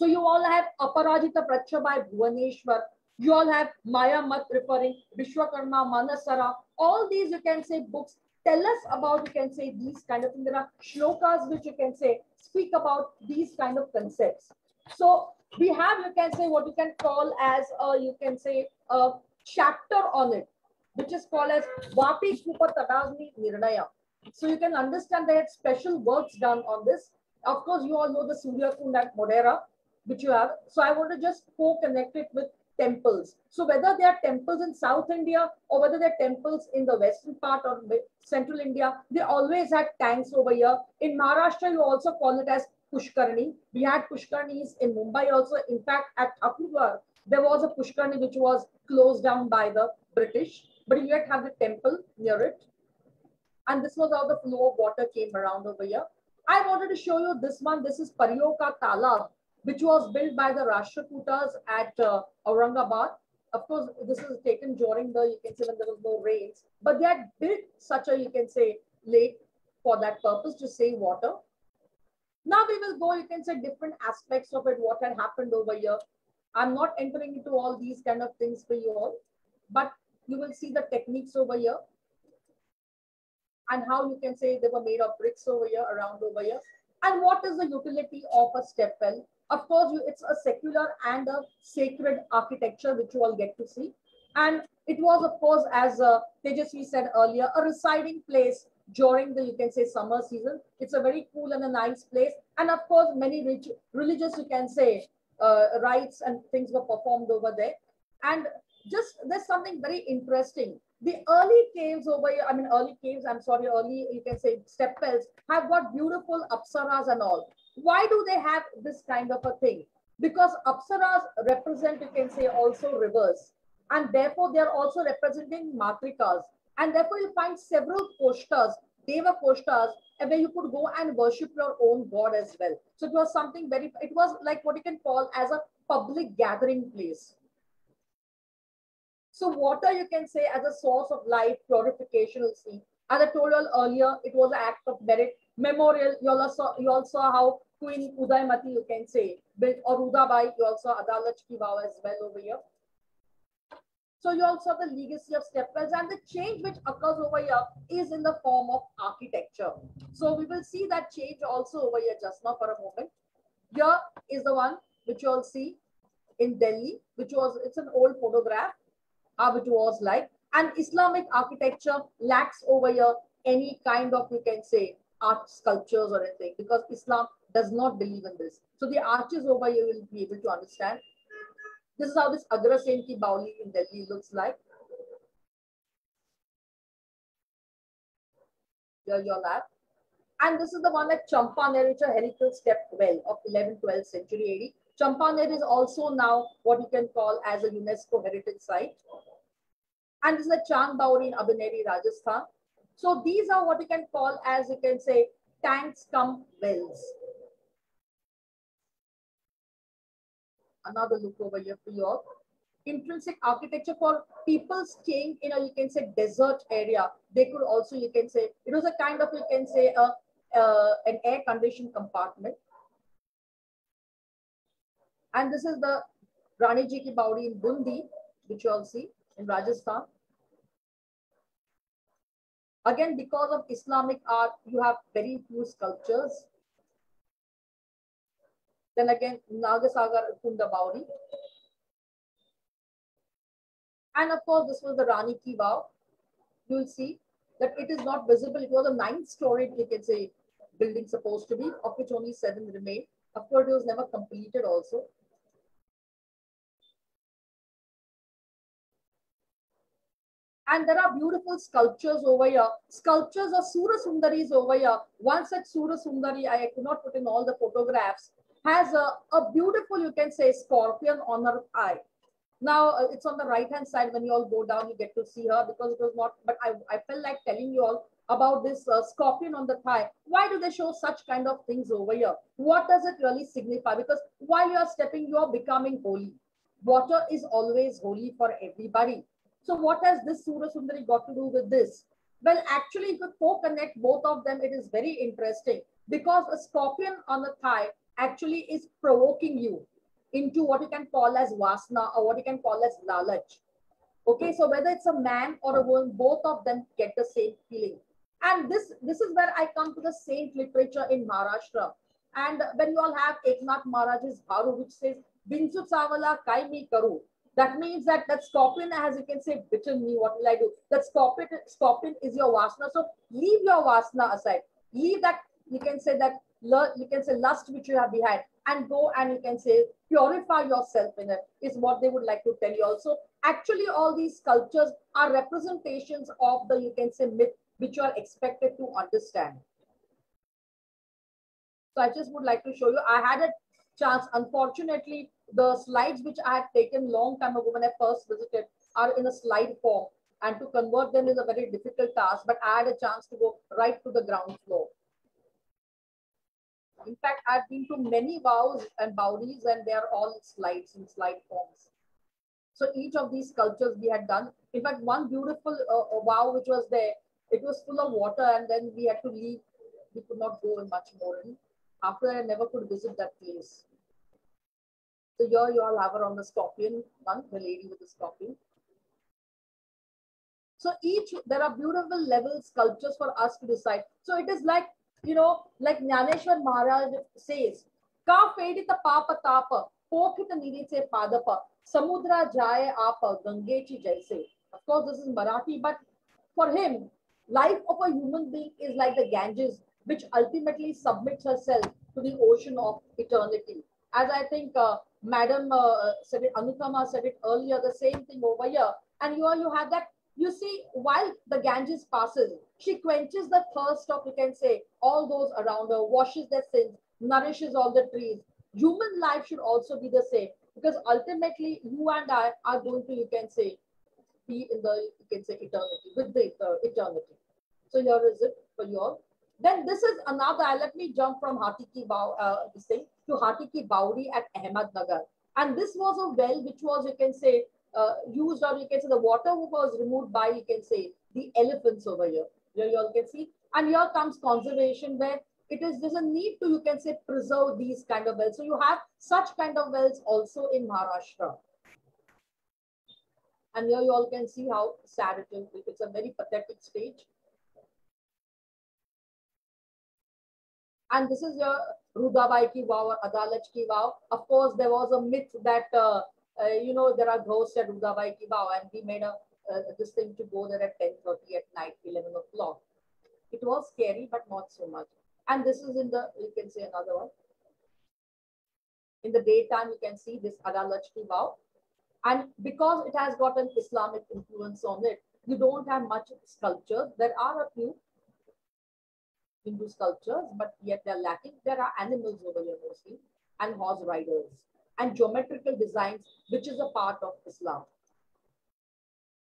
So you all have Aparajita Pracha by Bhuvaneshwar. You all have Maya Mat referring Vishwakarma, Manasara. All these you can say books tell us about, you can say these kind of things. There are shlokas which you can say speak about these kind of concepts. So we have, you can say what you can call as a, you can say a chapter on it, which is called as Vapi Kupa Tadagni Nirnaya. So you can understand they had special works done on this. Of course, you all know the Surya Kund at Modhera, which you have. So I want to just co-connect it with temples. So whether they are temples in South India or whether they're temples in the western part or central India, they always had tanks over here. In Maharashtra, you also call it as Pushkarni. We had Pushkarnis in Mumbai also. In fact, at Thakurgarh, there was a Pushkarni which was closed down by the British, but you yet have the temple near it. And this was how the flow of water came around over here. I wanted to show you this one. This is Parioka Talab, which was built by the Rashtrakutas at uh, Aurangabad. Of course, this is taken during the, you can say when there was no rains, but they had built such a, you can say, lake for that purpose to save water. Now we will go, you can say different aspects of it, what had happened over here. I'm not entering into all these kind of things for you all, but you will see the techniques over here and how you can say they were made of bricks over here, around over here. And what is the utility of a step well? Of course, you, it's a secular and a sacred architecture, which you all get to see. And it was, of course, as uh, Tejaswi said earlier, a residing place during the, you can say, summer season. It's a very cool and a nice place. And of course, many rich, religious, you can say, uh, rites and things were performed over there. And just there's something very interesting. The early caves over here, I mean, early caves, I'm sorry, early, you can say, step wells have got beautiful apsaras and all. Why do they have this kind of a thing? Because apsaras represent, you can say, also rivers. And therefore, they're also representing matrikas. And therefore, you find several koshtas, deva koshtas, where you could go and worship your own god as well. So it was something very, it was like what you can call as a public gathering place. So water, you can say, as a source of life, purification, see. As I told you earlier, it was an act of merit. Memorial, you all saw, you all saw how Queen Udaymati, you can say, built, or Udabai, you also Adalat Ki as well over here. So you also have the legacy of stepwells and the change which occurs over here is in the form of architecture. So we will see that change also over here just now for a moment. Here is the one which you all see in Delhi, which was, it's an old photograph, uh, how it was like. And Islamic architecture lacks over here any kind of, you can say, art sculptures or anything because Islam does not believe in this. So the arches over here will be able to understand. This is how this Agrasen ki Bauli in Delhi looks like. Here you'll have. And this is the one at Champaner, which a helical step well of 11th, 12th century AD. Champaner is also now what you can call as a UNESCO heritage site. And this is a Chand Bauri in Abhineri, Rajasthan. So these are what you can call as you can say tanks come wells. Another look over here for you all. Intrinsic architecture for people staying in a, you can say, desert area. They could also, you can say, it was a kind of, you can say, a, uh, an air conditioned compartment. And this is the Rani Ji Ki Baudi in Bundi, which you all see in Rajasthan. Again, because of Islamic art, you have very few sculptures. Then again, Nagasagar Kunda Bauri. And of course, this was the Rani Ki Vav. You will see that it is not visible. It was a nine-story, you can say, building supposed to be, of which only seven remain. Of course, it was never completed also. And there are beautiful sculptures over here. Sculptures of Sura Sundaris over here. One such Sura Sundari, I could not put in all the photographs, has a, a beautiful, you can say, scorpion on her eye. Now uh, it's on the right hand side. When you all go down, you get to see her because it was not, but I, I felt like telling you all about this uh, scorpion on the thigh. Why do they show such kind of things over here? What does it really signify? Because while you are stepping, you are becoming holy. Water is always holy for everybody. So what has this Sura Sundari got to do with this? Well, actually, if you co-connect both of them, it is very interesting because a scorpion on the thigh actually is provoking you into what you can call as vasna or what you can call as lalach. Okay, so whether it's a man or a woman, both of them get the same feeling. And this, this is where I come to the saint literature in Maharashtra. And when you all have Eknath Maharaj's Bharu, which says, Binsu Savala Kaimi Karu, That means that that scorpion, as you can say, bitten me. What will I do? That scorpion, scorpion is your vasana. So leave your vasana aside. Leave that. You can say that. You can say lust which you have behind, and go and you can say purify yourself in it. Is what they would like to tell you. Also, actually, all these sculptures are representations of the you can say myth which you are expected to understand. So I just would like to show you. I had a chance. Unfortunately, the slides which I had taken long time ago when I first visited are in a slide form. And to convert them is a very difficult task, but I had a chance to go right to the ground floor. In fact, I've been to many vows and bowries and they are all slides in slide forms. So each of these sculptures we had done. In fact, one beautiful uh, vow which was there, it was full of water and then we had to leave. We could not go much more in. After that, I never could visit that place. So here you all have her on the scorpion one, the lady with the scorpion. So each, there are beautiful level sculptures for us to decide. So it is like, you know, like Jnaneshwar Maharaj says, Ka fedita papa tapa, pokita nidite padapa, samudra jaya apa, gangechi jaise. Of course, this is Marathi, but for him, life of a human being is like the Ganges, which ultimately submits herself to the ocean of eternity. As I think uh, Madam uh, said it, Anupama said it earlier, the same thing over here. And you, all you have that, you see, while the Ganges passes, she quenches the thirst of, you can say, all those around her, washes their sins, nourishes all the trees. Human life should also be the same because ultimately you and I are going to, you can say, be in the, you can say, eternity, with the uh, eternity. So here is it for you all. Then this is another, let me jump from Hatiki Bao, uh, this thing, to Hatiki Bauri at Ahmednagar. And this was a well which was, you can say, uh, used or you can say the water was removed by, you can say, the elephants over here. Here you all can see. And here comes conservation where it is, there's a need to, you can say, preserve these kind of wells. So you have such kind of wells also in Maharashtra. And here you all can see how sad it is. It's a very pathetic stage. And this is your Rudabai ki vow or Adalat ki vow. Of course, there was a myth that, uh, uh, you know, there are ghosts at Rudabai ki vow and we made a, uh, this thing to go there at 10.30 at night, 11 o'clock. It was scary, but not so much. And this is in the, you can say another one. In the daytime, you can see this Adalat ki vow. And because it has got an Islamic influence on it, you don't have much sculptures. There are a few, Hindu sculptures, but yet they're lacking. There are animals over here mostly and horse riders and geometrical designs, which is a part of Islam.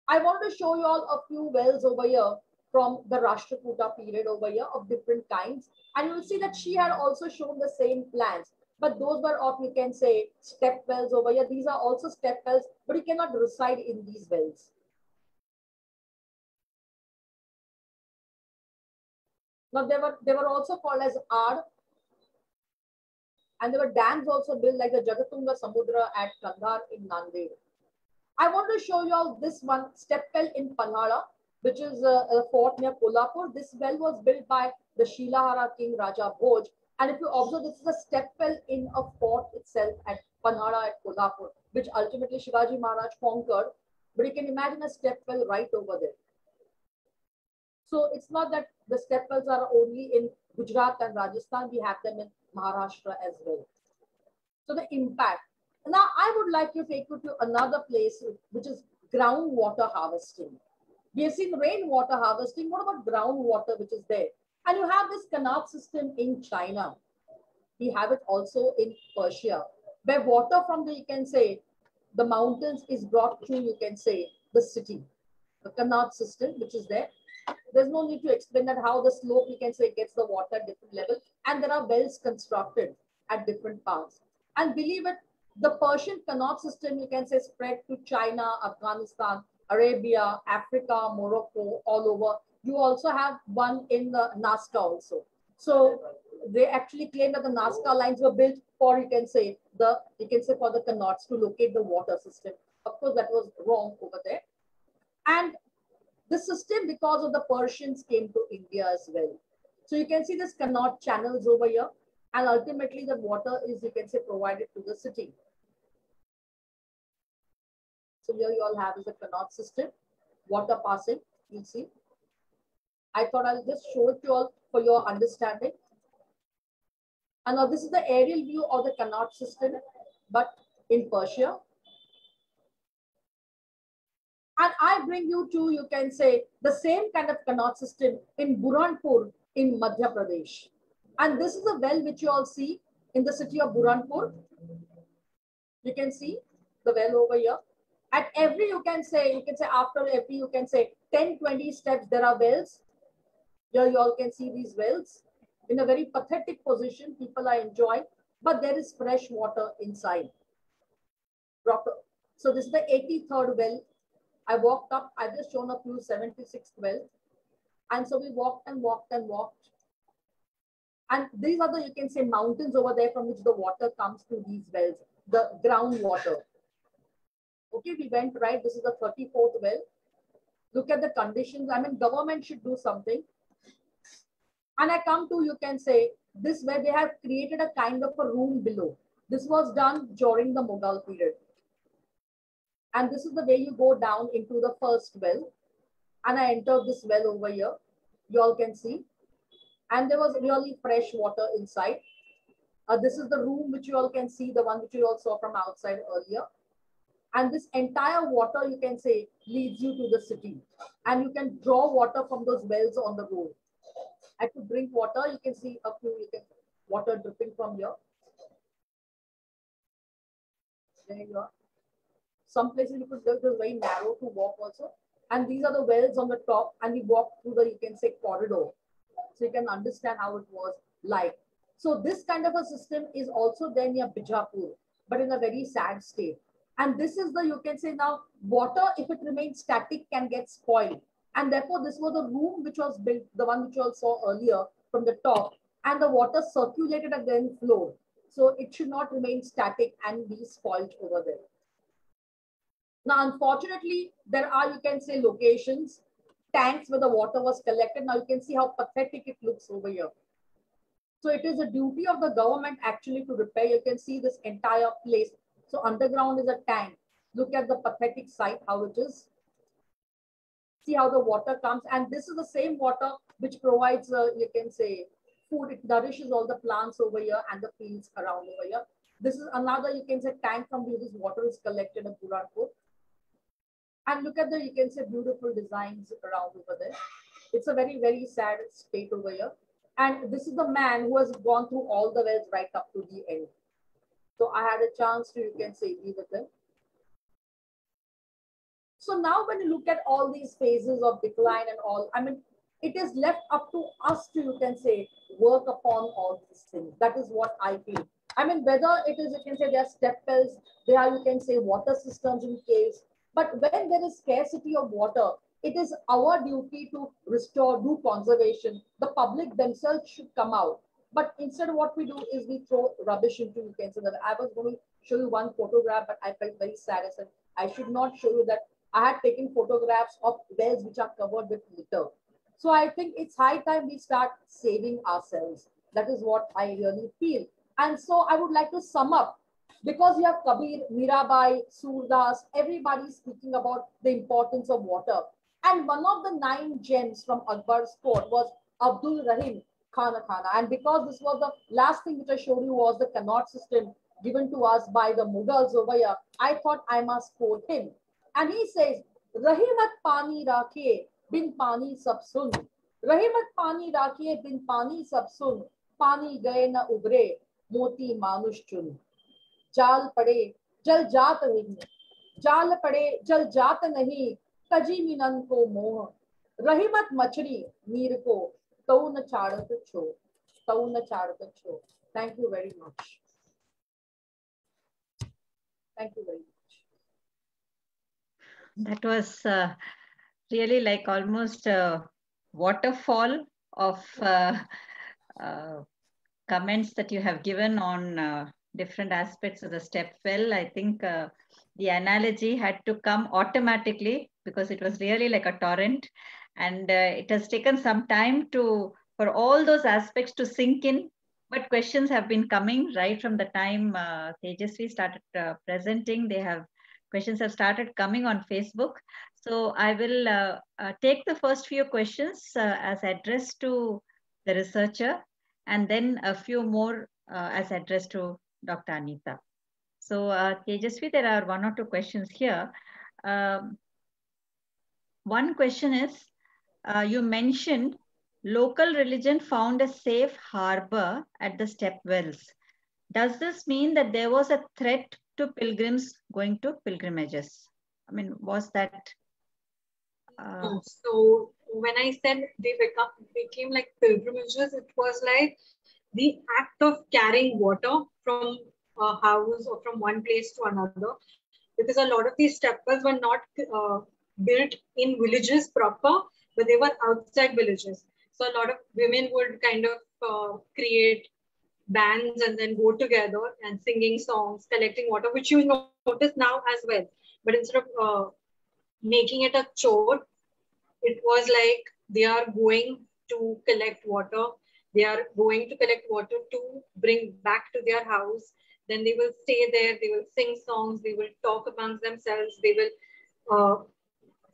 I want to show you all a few wells over here from the Rashtrakuta period over here of different kinds. And you'll see that she had also shown the same plans. But those were of, you can say, step wells over here. These are also step wells, but you cannot reside in these wells. Now they were they were also called as Ar. And there were dams also built like the Jagatunga Samudra at Kandhar in Nanded. I want to show you all this one step well in Panhala, which is a, a, fort near Kolhapur. This well was built by the Shilahara king Raja Bhoj. And if you observe, this is a step well in a fort itself at Panhala at Kolhapur, which ultimately Shivaji Maharaj conquered. But you can imagine a step well right over there. So it's not that the step wells are only in Gujarat and Rajasthan. We have them in Maharashtra as well. So the impact. Now I would like to take you to another place, which is groundwater harvesting. We have seen rainwater harvesting. What about groundwater, which is there? And you have this canal system in China. We have it also in Persia, where water from the, you can say, the mountains is brought to, you can say, the city. The canal system, which is there. There's no need to explain that how the slope, you can say, gets the water at different levels. And there are wells constructed at different parts. And believe it, the Persian canal system, you can say, spread to China, Afghanistan, Arabia, Africa, Morocco, all over. You also have one in the Nazca also. So they actually claim that the Nazca lines were built for, you can say, the you can say for the canals to locate the water system. Of course, that was wrong over there. And the system, because of the Persians, came to India as well. So you can see this canal channels over here. And ultimately, the water is, you can say, provided to the city. So here you all have is a canal system, water passing, you see. I thought I'll just show it to you all for your understanding. And now this is the aerial view of the canal system, but in Persia. And I bring you to, you can say, the same kind of canal system in Burhanpur in Madhya Pradesh. And this is a well which you all see in the city of Burhanpur. You can see the well over here. At every, you can say, you can say after every, you can say 10, 20 steps, there are wells. Here you all can see these wells in a very pathetic position. People are enjoying, but there is fresh water inside. Proper. So this is the 83rd well. I walked up, I just shown up you 76th well. And so we walked and walked and walked. And these are the, you can say, mountains over there from which the water comes to these wells, the groundwater. Okay, we went right. This is the 34th well. Look at the conditions. I mean, government should do something. And I come to, you can say, this where they have created a kind of a room below. This was done during the Mughal period. And this is the way you go down into the first well. And I entered this well over here. You all can see. And there was really fresh water inside. Uh, this is the room which you all can see, the one which you all saw from outside earlier. And this entire water, you can say, leads you to the city. And you can draw water from those wells on the road. I could drink water. You can see a few you can, water dripping from here. There you are. Some places you could go, it was very narrow to walk also. And these are the wells on the top, and we walk through the, you can say, corridor. So you can understand how it was like. So this kind of a system is also there near Bijapur, but in a very sad state. And this is the, you can say now, water, if it remains static, can get spoiled. And therefore, this was a room which was built, the one which you all saw earlier from the top, and the water circulated and then flowed. So it should not remain static and be spoiled over there. Now, unfortunately, there are, you can say, locations, tanks where the water was collected. Now you can see how pathetic it looks over here. So it is a duty of the government actually to repair. You can see this entire place. So underground is a tank. Look at the pathetic site, how it is. See how the water comes. And this is the same water which provides, uh, you can say, food. It nourishes all the plants over here and the fields around over here. This is another, you can say, tank from which this water is collected at Burhanpur. And look at the, you can say, beautiful designs around over there. It's a very, very sad state over here. And this is the man who has gone through all the wells right up to the end. So I had a chance to, you can say, be with him. So now when you look at all these phases of decline and all, I mean, it is left up to us to, you can say, work upon all these things. That is what I feel. I mean, whether it is, you can say, there are step wells, there are, you can say, water systems in caves. But when there is scarcity of water, it is our duty to restore, do conservation. The public themselves should come out. But instead what we do is we throw rubbish into, can I was going to show you one photograph, but I felt very sad. I said, I should not show you that I had taken photographs of wells which are covered with litter. So I think it's high time we start saving ourselves. That is what I really feel. And so I would like to sum up because you have Kabir, Mirabai, Surdas, everybody speaking about the importance of water. And one of the nine gems from Akbar's court was Abdul Rahim Khana Khana. And because this was the last thing which I showed you was the Connaught system given to us by the Mughals over here, I thought I must quote him. And he says, Rahimat pani rakhe bin pani sab sun. Rahimat pani rakhe bin pani sab sun. Pani gaye na ubre moti manush chun. जाल पड़े जल जात नहीं जाल पड़े जल जात नहीं तजी मिनन को मोह रही मत मछली नीर Thank you very much. Thank you very much. That was uh, really like almost a waterfall of uh, uh, comments that you have given on uh, different aspects of the step well. I think uh, the analogy had to come automatically because it was really like a torrent and uh, it has taken some time to for all those aspects to sink in. But questions have been coming right from the time uh, Tejaswi started uh, presenting. They have questions have started coming on Facebook. So I will uh, uh, take the first few questions uh, as addressed to the researcher and then a few more uh, as addressed to Dr. Anita. So uh, Tejaswi, there are one or two questions here. Um, one question is, uh, you mentioned local religion found a safe harbor at the step wells. Does this mean that there was a threat to pilgrims going to pilgrimages? I mean, was that? Uh, so when I said they become, became like pilgrimages, it was like the act of carrying water from a house or from one place to another, because a lot of these step wells were not uh, built in villages proper, but they were outside villages. So a lot of women would kind of uh, create bands and then go together and singing songs, collecting water, which you notice now as well. But instead of uh, making it a chore, it was like they are going to collect water. They are going to collect water to bring back to their house. Then they will stay there. They will sing songs. They will talk amongst themselves. They will uh,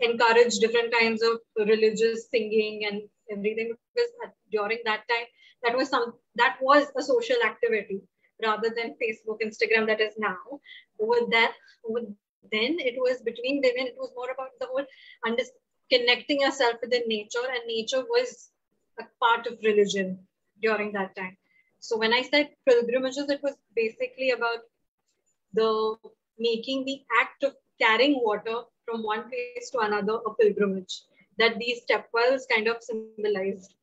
encourage different kinds of religious singing and everything. Because during that time, that was some that was a social activity rather than Facebook, Instagram that is now. with that, with then it was between women. It was more about the whole connecting yourself with the nature, and nature was a part of religion during that time. So when I said pilgrimages, it was basically about the making the act of carrying water from one place to another a pilgrimage that these step wells kind of symbolized.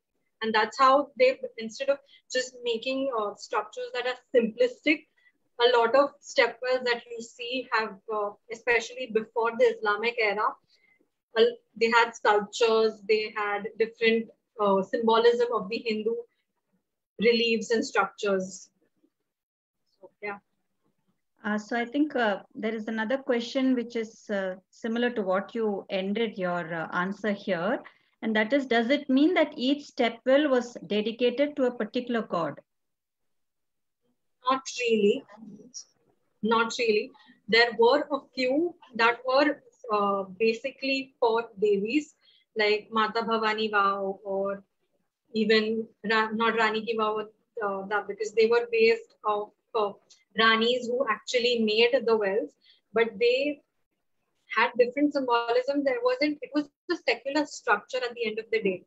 And that's how they, instead of just making uh, structures that are simplistic, a lot of step wells that you see have, uh, especially before the Islamic era, uh, they had sculptures, they had different uh, symbolism of the Hindu reliefs and structures. So. Uh, so I think uh, there is another question which is uh, similar to what you ended your uh, answer here. And that is, does it mean that each step well was dedicated to a particular god? Not really. Not really. There were a few that were uh, basically for Devis, like Mata Bhavani Vav or even Ra not Rani Ki Vav, uh, because they were based of uh, Ranis who actually made the wells, but they had different symbolism. There wasn't, it was a secular structure at the end of the day.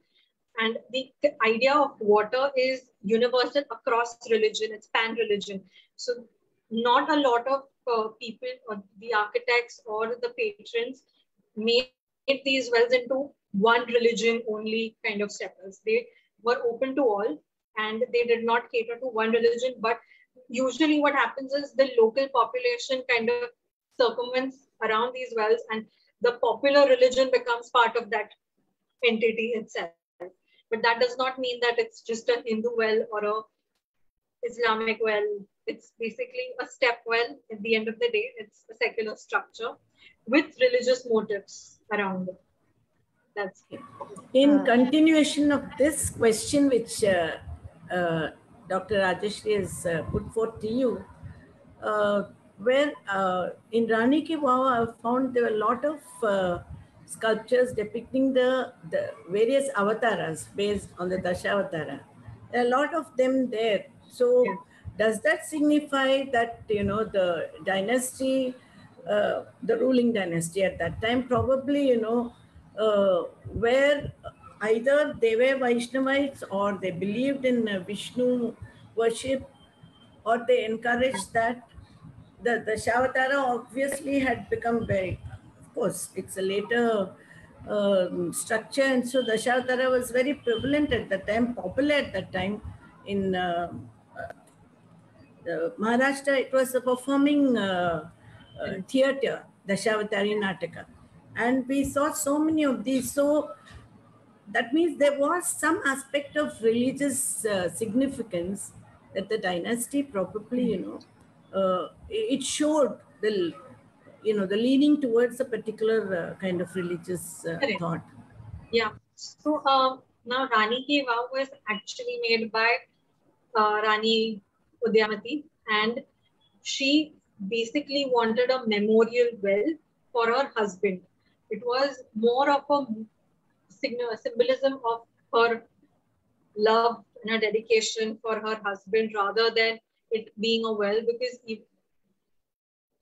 And the, the idea of water is universal across religion, it's pan religion. So, not a lot of uh, people or the architects or the patrons made these wells into one religion only kind of steppers. They were open to all and they did not cater to one religion. But usually, what happens is the local population kind of circumvents around these wells and the popular religion becomes part of that entity itself. But that does not mean that it's just a Hindu well or a Islamic well. It's basically a step well. At the end of the day, it's a secular structure with religious motives around it. That's it. In continuation of this question, which uh, uh, Dr. Rajeshri has uh, put forth to you, uh, where uh, in Rani Ki Vav, I found there were a lot of uh, sculptures depicting the, the various avatars based on the Dashavatara. There are a lot of them there. So, Yeah. does that signify that you know the dynasty, uh, the ruling dynasty at that time, probably you know, where either they were Vaishnavites or they believed in uh, Vishnu worship, or they encouraged that the, Dashavatara obviously had become very, of course, it's a later um, structure, and so Dashavatara was very prevalent at that time, popular at that time in uh, uh, Maharashtra. It was a performing uh, uh, theater, Dashavatari Nataka, and we saw so many of these. So that means there was some aspect of religious uh, significance that the dynasty probably, you know, uh, it showed the, you know, the leaning towards a particular uh, kind of religious uh, thought. Yeah. So uh, now Rani Ki Vav was actually made by uh, Rani Udayamati and she basically wanted a memorial well for her husband. It was more of a symbolism of her love and her dedication for her husband rather than it being a well because if,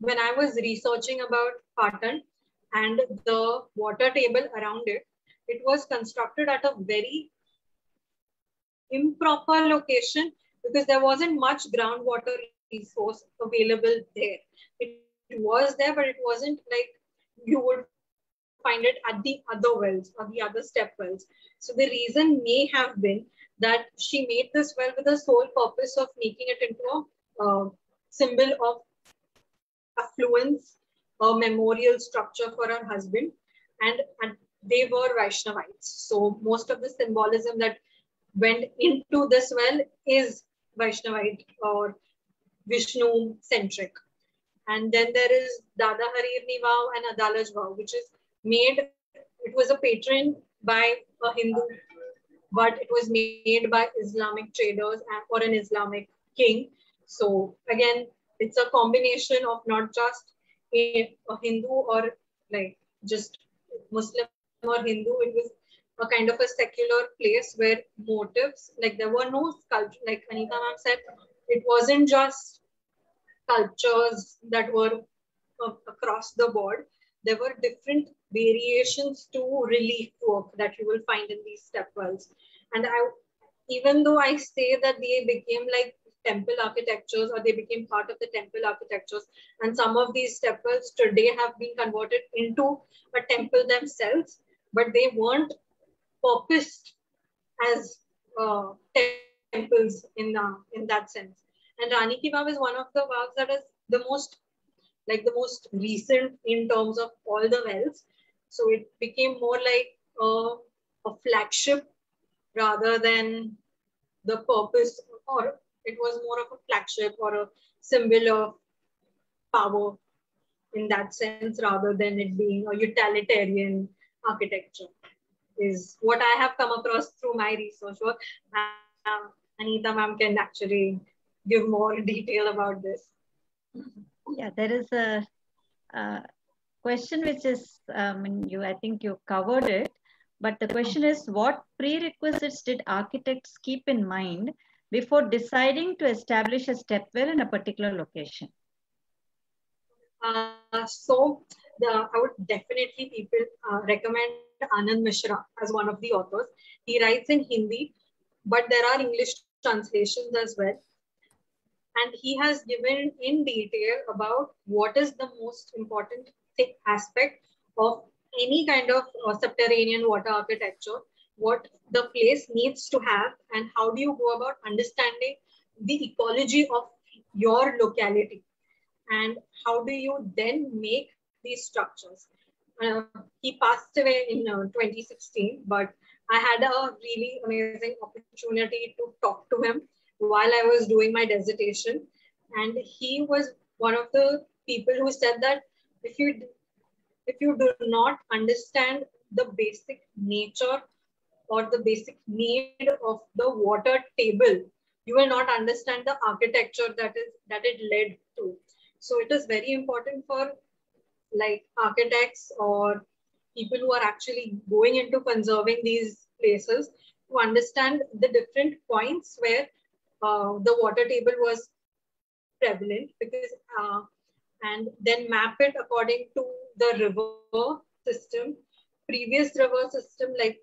when I was researching about Patan and the water table around it, it was constructed at a very improper location because there wasn't much groundwater resource available there. It was there, but it wasn't like you would find it at the other wells or the other step wells. So the reason may have been that she made this well with the sole purpose of making it into a uh, symbol of affluence, a memorial structure for her husband, and, and they were Vaishnavites. So most of the symbolism that went into this well is Vaishnavite or Vishnu centric. And then there is Dada Harirni Vav and Adalaj Vav, which is made, it was a patron by a Hindu, but it was made by Islamic traders or an Islamic king. So again, it's a combination of not just a, a Hindu or like just Muslim or Hindu. It was a kind of a secular place where motives, like there were no sculpture, like Anita ma'am said, it wasn't just sculptures that were uh, across the board. There were different variations to relief work that you will find in these step wells. And I, even though I say that they became like temple architectures or they became part of the temple architectures, and some of these step wells today have been converted into a temple themselves, but they weren't purposed as uh, temples in, uh, in that sense. And Rani Ki Vav is one of the Vavs that is the most, like the most recent in terms of all the wells. So it became more like a, a flagship rather than the purpose, or it was more of a flagship or a symbol of power in that sense rather than it being a utilitarian architecture is what I have come across through my research work. Um, Anita ma'am can actually give more detail about this. Yeah, there is a, a question which is, um, you I think you covered it, but the question is, what prerequisites did architects keep in mind before deciding to establish a step well in a particular location? Uh, so the, I would definitely people uh, recommend Anupam Mishra as one of the authors. He writes in Hindi, but there are English translations as well. And he has given in detail about what is the most important aspect of any kind of uh, subterranean water architecture, what the place needs to have, and how do you go about understanding the ecology of your locality, and how do you then make these structures. Uh, he passed away in uh, 2016, but I had a really amazing opportunity to talk to him while I was doing my dissertation. And he was one of the people who said that if you if you do not understand the basic nature or the basic need of the water table, you will not understand the architecture that is that it led to. So it is very important for like architects or people who are actually going into conserving these places to understand the different points where uh, the water table was prevalent because uh, and then map it according to the river system previous river system like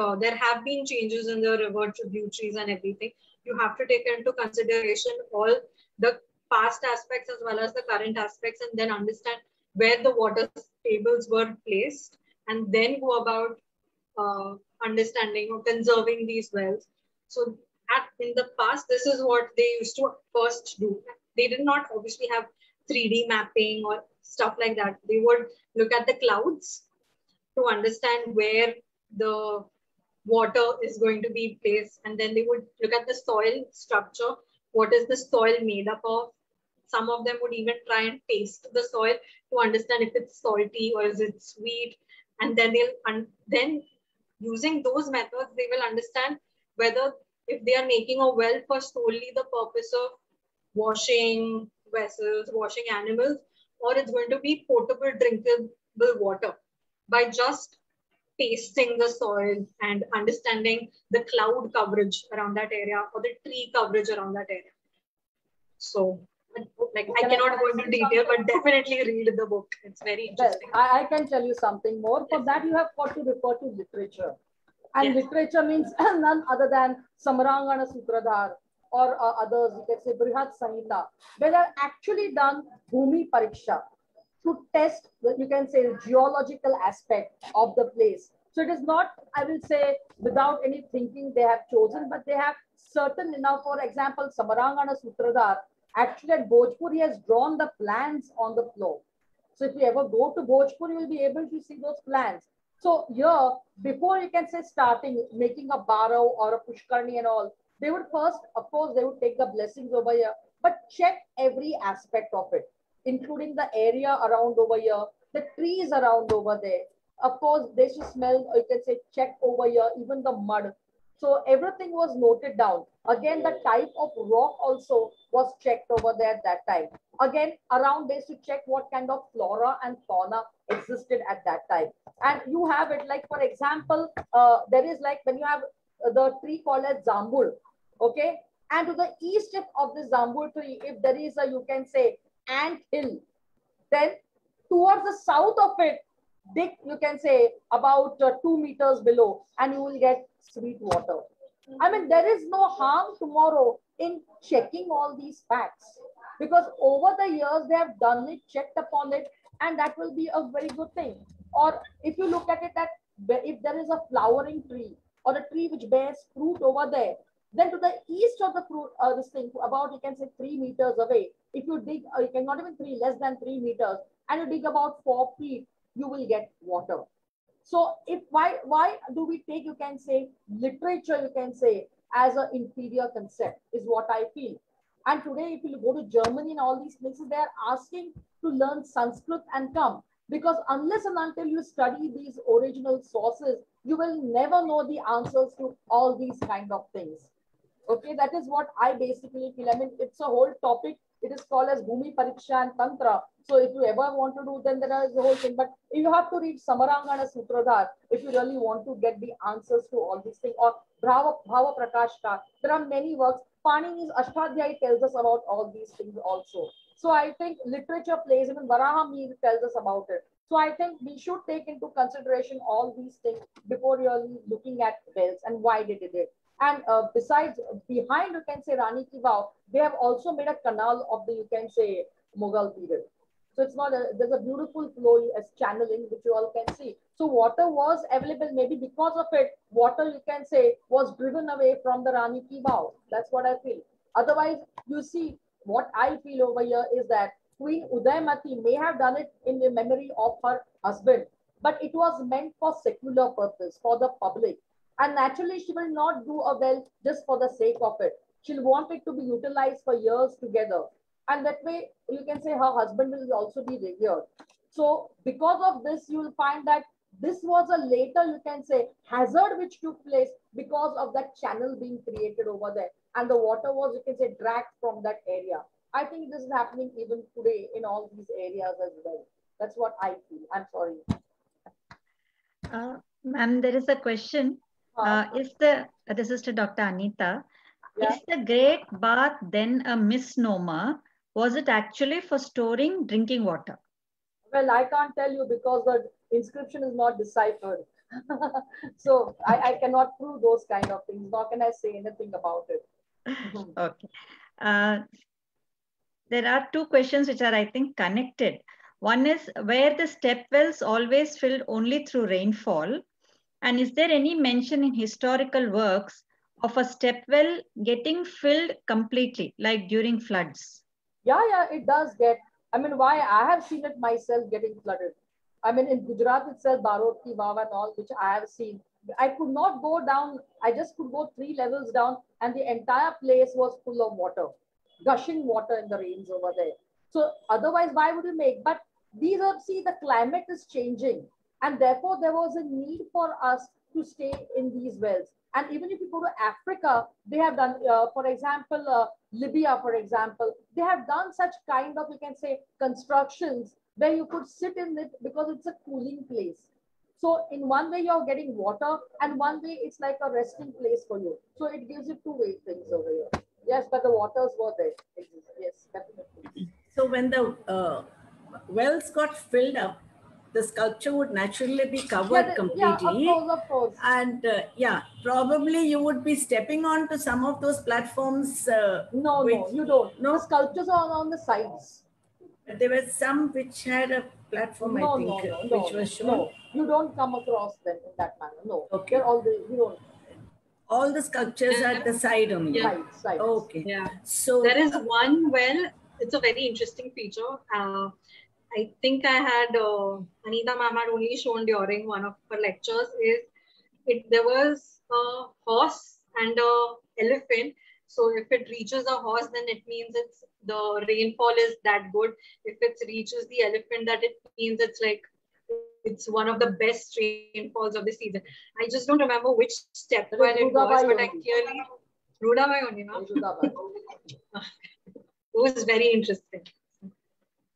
uh, there have been changes in the river tributaries and everything you have to take into consideration all the past aspects as well as the current aspects and then understand where the water tables were placed and then go about uh, understanding or conserving these wells. So at, in the past, this is what they used to first do. They did not obviously have 3D mapping or stuff like that. They would look at the clouds to understand where the water is going to be placed. And then they would look at the soil structure. What is the soil made up of? Some of them would even try and taste the soil to understand if it's salty or is it sweet. And then they'll then using those methods, they will understand whether if they are making a well for solely the purpose of washing vessels, washing animals, or it's going to be potable, drinkable water by just tasting the soil and understanding the cloud coverage around that area or the tree coverage around that area. So, like, I Can I- cannot go into detail, but definitely read the book. It's very Well, interesting. I, I can tell you something more. For that, you have got to refer to literature. And Yes. literature means none other than Samarangana Sutradhar or uh, others, you can say Brihat Samhita, where they actually done Bhumi Pariksha to test, you can say, geological aspect of the place. So it is not, I will say, without any thinking they have chosen, but they have certain enough, for example, Samarangana Sutradhar, actually at Bhojpur, he has drawn the plans on the floor. So if you ever go to Bhojpur, you will be able to see those plans. So here, before you can say starting, making a barrow or a pushkarni and all, they would first, of course, they would take the blessings over here, but check every aspect of it, including the area around over here, the trees around over there. Of course, they should smell, you can say check over here, even the mud. So everything was noted down. Again, the type of rock also was checked over there at that time. Again, around this to check what kind of flora and fauna existed at that time. And you have it like, for example, uh, there is like when you have uh, the tree called as Zambul, okay? And to the east of- the Zambul tree, if there is a, you can say, ant hill, then towards the south of it, dig, you can say, about uh, two meters below, and you will get sweet water. I mean, there is no harm tomorrow in checking all these facts because over the years they have done it, checked upon it, and that will be a very good thing. Or if you look at it, that if there is a flowering tree or a tree which bears fruit over there, then to the east of the fruit, uh, this thing, about you can say three meters away, if you dig, uh, you can not even three, less than three meters, and you dig about four feet, you will get water. So if why why do we take you can say literature you can say as an inferior concept is what I feel. And today if you go to Germany and all these places they are asking to learn Sanskrit and come because unless and until you study these original sources you will never know the answers to all these kind of things. Okay, that is what I basically feel. I mean, it's a whole topic. It is called as Bhumi Pariksha and Tantra. So if you ever want to do, then there is the whole thing. But you have to read Samarangana Sutradhar if you really want to get the answers to all these things. Or Bhava, Bhava. There are many works. Panini's Ashtadhyayi tells us about all these things also. So I think literature plays, even Varahamihir tells us about it. So I think we should take into consideration all these things before really looking at wells and why they did it. And uh, besides, behind you can say Rani Ki Vav, they have also made a canal of the, you can say, Mughal period. So it's not, a, there's a beautiful flow as channeling, which you all can see. So water was available, maybe because of it, water you can say was driven away from the Rani Ki Vav. That's what I feel. Otherwise, you see, what I feel over here is that Queen Udayamati may have done it in the memory of her husband, but it was meant for secular purpose, for the public. And naturally, she will not do a well just for the sake of it. She'll want it to be utilized for years together. And that way, you can say her husband will also be revered. So, because of this, you will find that this was a later, you can say, hazard which took place because of that channel being created over there. And the water was, you can say, dragged from that area. I think this is happening even today in all these areas as well. That's what I feel. I'm sorry. Uh, Ma'am, there is a question. Uh, is the uh, this is to Dr. Anita. Yeah. Is the Great Bath then a misnomer? Was it actually for storing drinking water? Well, I can't tell you because the inscription is not deciphered. so I, I cannot prove those kind of things, nor can I say anything about it. Okay. Uh, there are two questions which are, I think, connected. One is where the step wells always filled only through rainfall. And is there any mention in historical works of a step well getting filled completely, like during floods? Yeah, yeah, it does get. I mean, why? I have seen it myself getting flooded. I mean, in Gujarat itself, Barot Ki Vav and all, which I have seen. I could not go down. I just could go three levels down, and the entire place was full of water, gushing water in the rains over there. So otherwise, why would you make? But these are see the climate is changing, and therefore there was a need for us to stay in these wells. And even if you go to Africa, they have done, uh, for example, uh, Libya, for example, they have done such kind of, you can say, constructions where you could sit in it because it's a cooling place. So in one way, you're getting water, and one way, it's like a resting place for you. So it gives you two-way things over here. Yes, but the waters were there. Yes, definitely. So when the uh, wells got filled up, the sculpture would naturally be covered Yeah, the- completely. Yeah, of course, of course. And uh, yeah, probably you would be stepping onto some of those platforms. Uh, No, no, you don't. No? The sculptures are on the sides. there were some which had a platform, no, I think, no, no, uh, no, which was shown. no. You don't come across them in that manner. No. Okay. They're all the, you don't. All the sculptures are at the side only. Yeah. Sides, sides. Okay. Yeah. So There is one well, it's a very interesting feature. Uh, I think I had uh, Anita ma'am had only shown during one of her lectures is it there was a horse and a elephant. So if it reaches a horse, then it means it's the rainfall is that good. If it reaches the elephant, that it means it's like it's one of the best rainfalls of the season. I just don't remember which step it was, Rudabai but I clearly Rudabai only, no? Hyderabad. It was very interesting.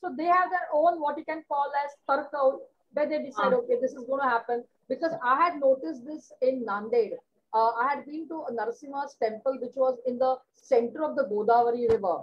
So they have their own what you can call as tarka, where they decide, Ah. okay, this is going to happen. Because I had noticed this in Nanded. Uh, I had been to Narasimha's temple, which was in the center of the Godavari River.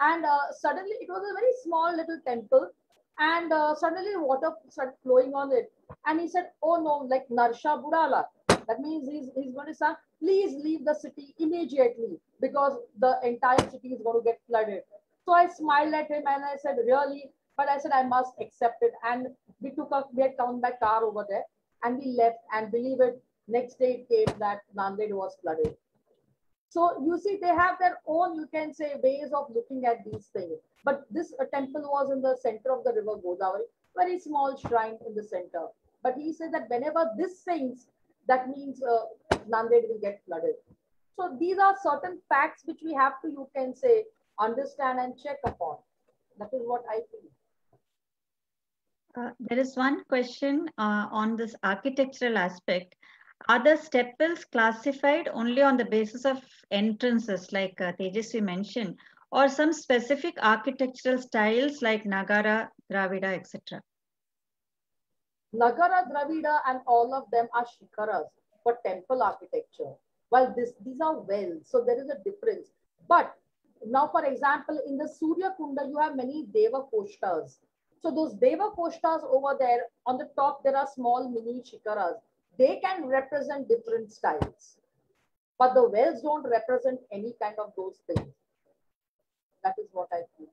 And uh, suddenly it was a very small little temple. And uh, suddenly water started flowing on it. And he said, oh no, like Narsha Budala. That means he's, he's going to say, please leave the city immediately because the entire city is going to get flooded. So I smiled at him and I said, really? But I said, I must accept it. And we took a, we had come by car over there and we left and believe it, next day it came that Nanded was flooded. So you see, they have their own, you can say, ways of looking at these things. But this uh, temple was in the center of the river Godavari, very small shrine in the center. But he said that whenever this sings, that means uh, Nanded will get flooded. So these are certain facts which we have to, you can say, understand and check upon. That is what I feel. Uh, there is one question uh, on this architectural aspect. Are the step wells classified only on the basis of entrances, like uh, Tejaswi mentioned, or some specific architectural styles like Nagara, Dravida, etc.? Nagara, Dravida, and all of them are shikaras for temple architecture. While this, these are wells, so there is a difference. But now, for example, in the Surya Kunda, you have many Deva Koshtas. So those Deva Koshtas over there, on the top, there are small mini shikaras. They can represent different styles. But the wells don't represent any kind of those things. That is what I feel.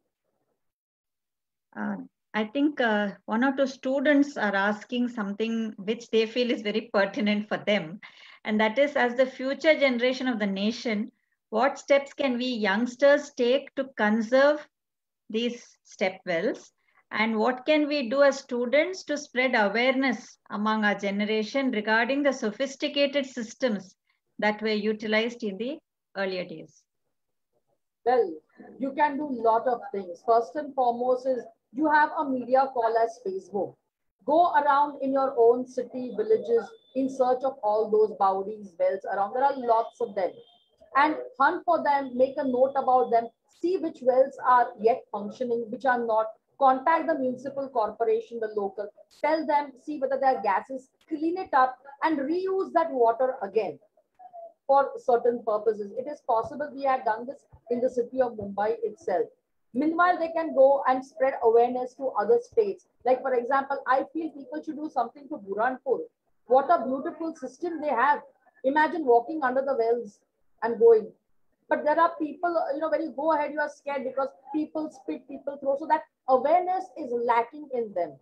Uh, I think uh, one or two students are asking something which they feel is very pertinent for them. And that is, as the future generation of the nation, what steps can we youngsters take to conserve these step wells? And what can we do as students to spread awareness among our generation regarding the sophisticated systems that were utilized in the earlier days? Well, you can do a lot of things. First and foremost is you have a media call as Facebook. Go around in your own city, villages, in search of all those bowdies, wells around. There are lots of them. And hunt for them, make a note about them, see which wells are yet functioning, which are not. Contact the municipal corporation, the local. Tell them, see whether their gases, clean it up and reuse that water again for certain purposes. It is possible we had done this in the city of Mumbai itself. Meanwhile, they can go and spread awareness to other states. Like, for example, I feel people should do something to Burhanpur. What a beautiful system they have. Imagine walking under the wells and going. But there are people, you know, when you go ahead, you are scared because people spit, people throw. So that awareness is lacking in them.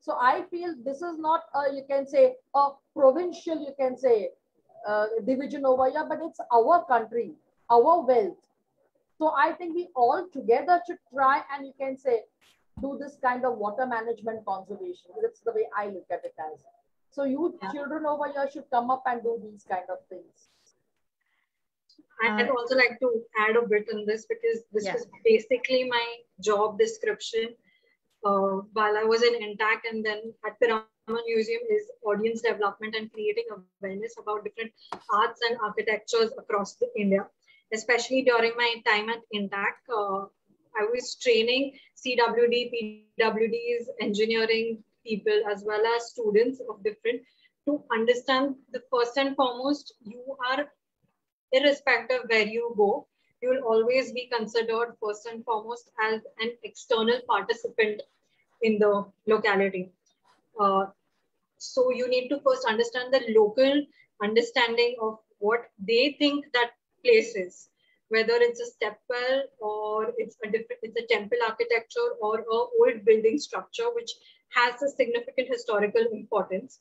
So I feel this is not, a, you can say, a provincial, you can say, uh, division over here, but it's our country, our wealth. So I think we all together should try and you can say, do this kind of water management conservation. That's the way I look at it as. So you Yeah. children over here should come up and do these kind of things. I'd Uh, also like to add a bit on this because this Yeah. was basically my job description. uh, while I was in INTACH and then at Piramal Museum is audience development and creating awareness about different arts and architectures across India. Especially during my time at INTACH, uh, I was training CWD, PWDs, engineering people, as well as students of different to understand the first and foremost, you are irrespective where you go, you will always be considered first and foremost as an external participant in the locality. Uh, so you need to first understand the local understanding of what they think that place is, whether it's a stepwell or it's a different, it's a temple architecture or a old building structure which has a significant historical importance.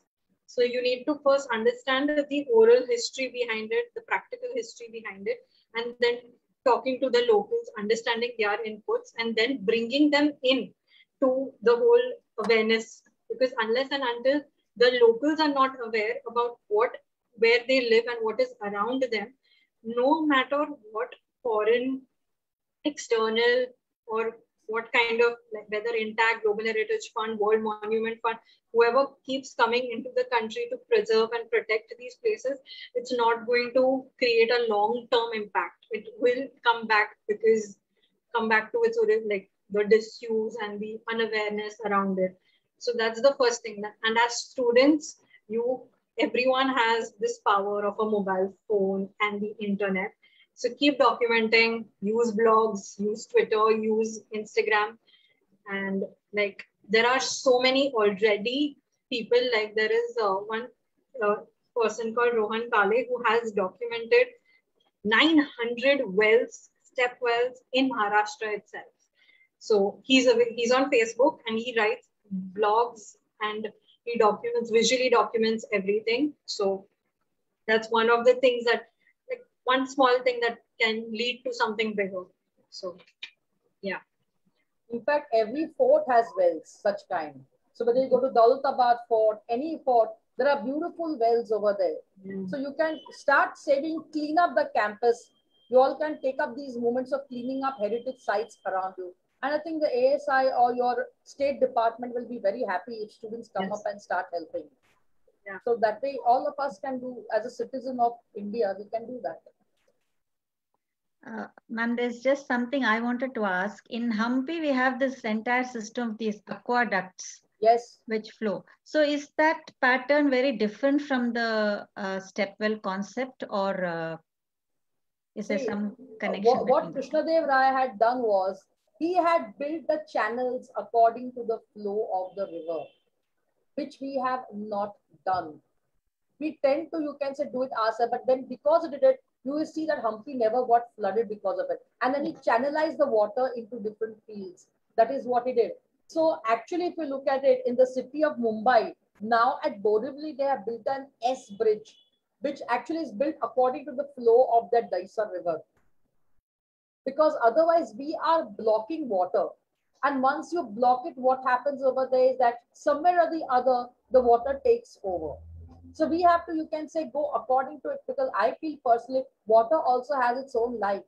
So you need to first understand the oral history behind it, the practical history behind it, and then talking to the locals, understanding their inputs, and then bringing them in to the whole awareness. Because unless and until the locals are not aware about what, where they live and what is around them, no matter what foreign, external, or what kind of whether INTACH global heritage fund world monument fund whoever keeps coming into the country to preserve and protect these places it's not going to create a long term impact. It will come back because come back to its origin like the disuse and the unawareness around it. So that's the first thing. And as students you everyone has this power of a mobile phone and the internet so keep documenting, use blogs, use Twitter, use Instagram. And like there are so many already people, like there is uh, one uh, person called Rohan Kale who has documented 900 wells, step wells in Maharashtra itself. So he's, a, he's on Facebook and he writes blogs and he documents, visually documents everything. So that's one of the things that one small thing that can lead to something bigger. So, yeah. In fact, every fort has wells, such kind. So whether you go to Daulatabad fort, any fort, there are beautiful wells over there. Mm. So you can start saving, clean up the campus. You all can take up these moments of cleaning up heritage sites around you. And I think the ASI or your state department will be very happy if students come yes. up and start helping. Yeah. So that way, all of us can do, as a citizen of India, we can do that. Uh, Ma'am, there's just something I wanted to ask. In Hampi, we have this entire system of these aqueducts. Yes. Which flow. So is that pattern very different from the uh, stepwell concept or uh, is See, there some connection? What, what Krishnadev Rai had done was he had built the channels according to the flow of the river, which we have not done. We tend to, you can say, do it ourselves, but then because it did it, you will see that Hampi never got flooded because of it. And then he channelized the water into different fields. That is what he did. So actually, if you look at it in the city of Mumbai, now at Borivali, they have built an S bridge, which actually is built according to the flow of that Dahisar river. Because otherwise we are blocking water. And once you block it, what happens over there is that somewhere or the other, the water takes over. So we have to, you can say, go according to it because I feel personally, water also has its own life.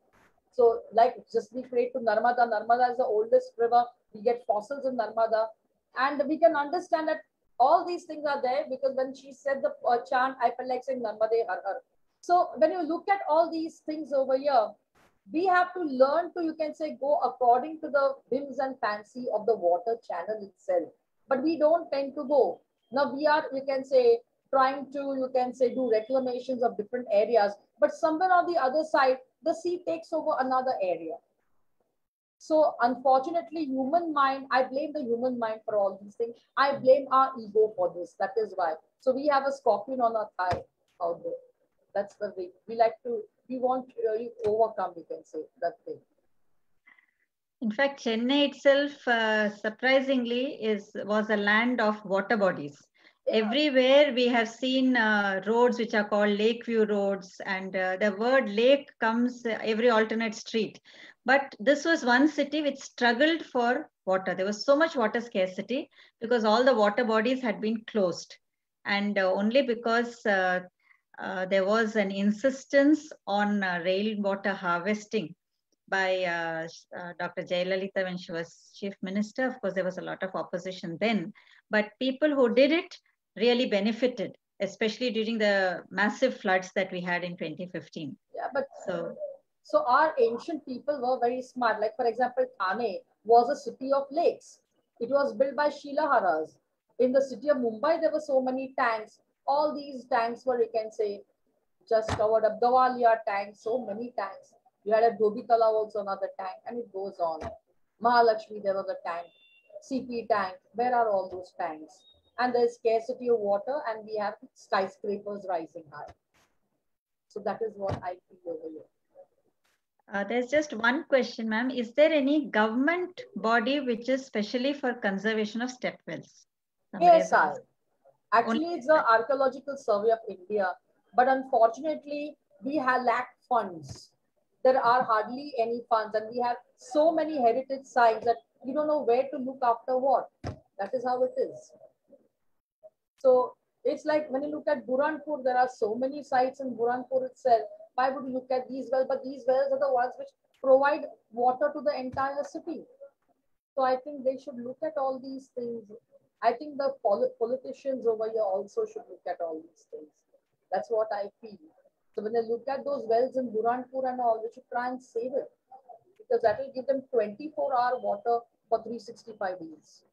So like just we create to Narmada. Narmada is the oldest river. We get fossils in Narmada. And we can understand that all these things are there because when she said the uh, chant, I felt like saying Narmade Har Har. So when you look at all these things over here, we have to learn to, you can say, go according to the whims and fancy of the water channel itself. But we don't tend to go. Now we are, you can say, trying to, you can say, do reclamations of different areas. But somewhere on the other side, the sea takes over another area. So unfortunately, human mind, I blame the human mind for all these things. I blame our ego for this. That is why. So we have a scorpion on our thigh out there. That's the way. We like to, we want to overcome, you can say, that thing. In fact, Chennai itself, uh, surprisingly, is was a land of water bodies everywhere we have seen uh, roads which are called lake view roads and uh, the word lake comes uh, every alternate street but this was one city which struggled for water there was so much water scarcity because all the water bodies had been closed and uh, only because uh, uh, there was an insistence on rainwater harvesting by uh, uh, Dr. Jayalalitha when she was chief minister. Of course, there was a lot of opposition then, but people who did it really benefited, especially during the massive floods that we had in 2015. Yeah, but So, so our ancient people were very smart. Like for example, Thane was a city of lakes. It was built by Shilaharas. In the city of Mumbai, there were so many tanks. All these tanks were, you can say, just covered up. Gowalia tank, so many tanks. You had a Gobi Talab also another tank, and it goes on. Mahalakshmi, there was a tank. CP tank, where are all those tanks? And there's scarcity of water, and we have skyscrapers rising high. So that is what I feel over here. uh, there's just one question, ma'am. Is there any government body which is specially for conservation of step wells? Somebody has ASI. Actually, it's the Archaeological Survey of India, but unfortunately, we have lack funds. There are hardly any funds, and we have so many heritage sites that we don't know where to look after what. That is how it is. So it's like when you look at Burhanpur, there are so many sites in Burhanpur itself. Why would you look at these wells? But these wells are the ones which provide water to the entire city. So I think they should look at all these things. I think the poli- politicians over here also should look at all these things. That's what I feel. So when they look at those wells in Burhanpur and all, they should try and save it because that will give them 24 hour water for 365 days.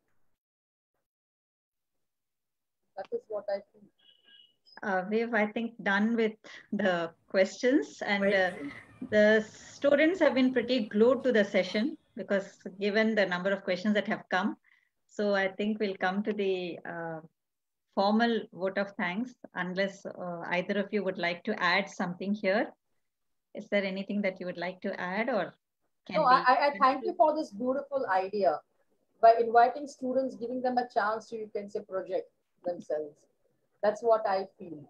That is what I feel. Uh, we've, I think, done with the questions and uh, the students have been pretty glued to the session because given the number of questions that have come. So I think we'll come to the uh, formal vote of thanks unless uh, either of you would like to add something here. Is there anything that you would like to add or can No, I- I thank you for this beautiful idea by inviting students, giving them a chance to, you can say, project themselves. That's what I feel.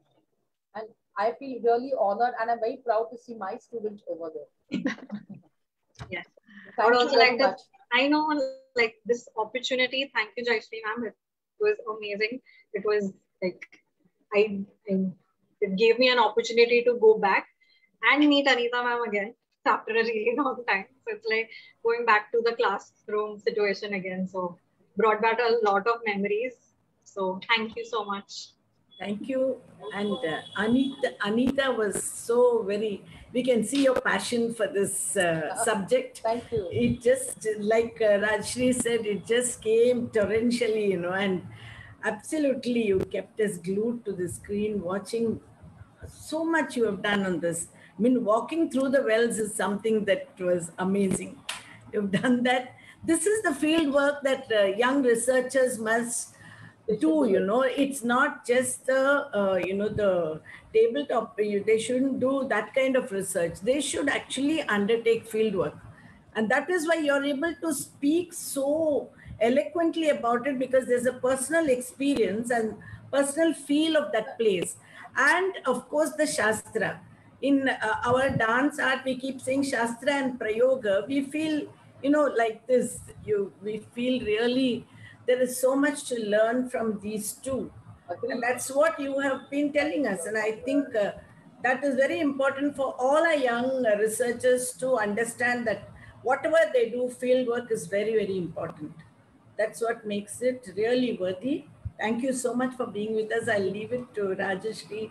And I feel really honored and I'm very proud to see my students over there. Yes. Thank would also like to- I know like this opportunity. Thank you, Jayashree ma'am. It was amazing. It was like I, I it gave me an opportunity to go back and meet Anita ma'am again after a really long time. So it's like going back to the classroom situation again. So brought back a lot of memories. So thank you so much. Thank you. And uh, Anita, Anita was so very, we can see your passion for this uh, subject. Thank you. It just, like uh, Rajshri said, it just came torrentially, you know, and absolutely you kept us glued to the screen watching so much you have done on this. I mean, walking through the wells is something that was amazing. You've done that. This is the field work that uh, young researchers must do. You know, it's not just the uh, you know the tabletop. They shouldn't do that kind of research. They should actually undertake field work, and that is why you're able to speak so eloquently about it because there's a personal experience and personal feel of that place and of course the shastra in uh, our dance art we keep saying shastra and prayoga we feel you know like this you we feel really there is so much to learn from these two and that's what you have been telling us and i think uh, that is very important for all our young researchers to understand that whatever they do field work is very very important that's what makes it really worthy. Thank you so much for being with us. I'll leave it to Rajashri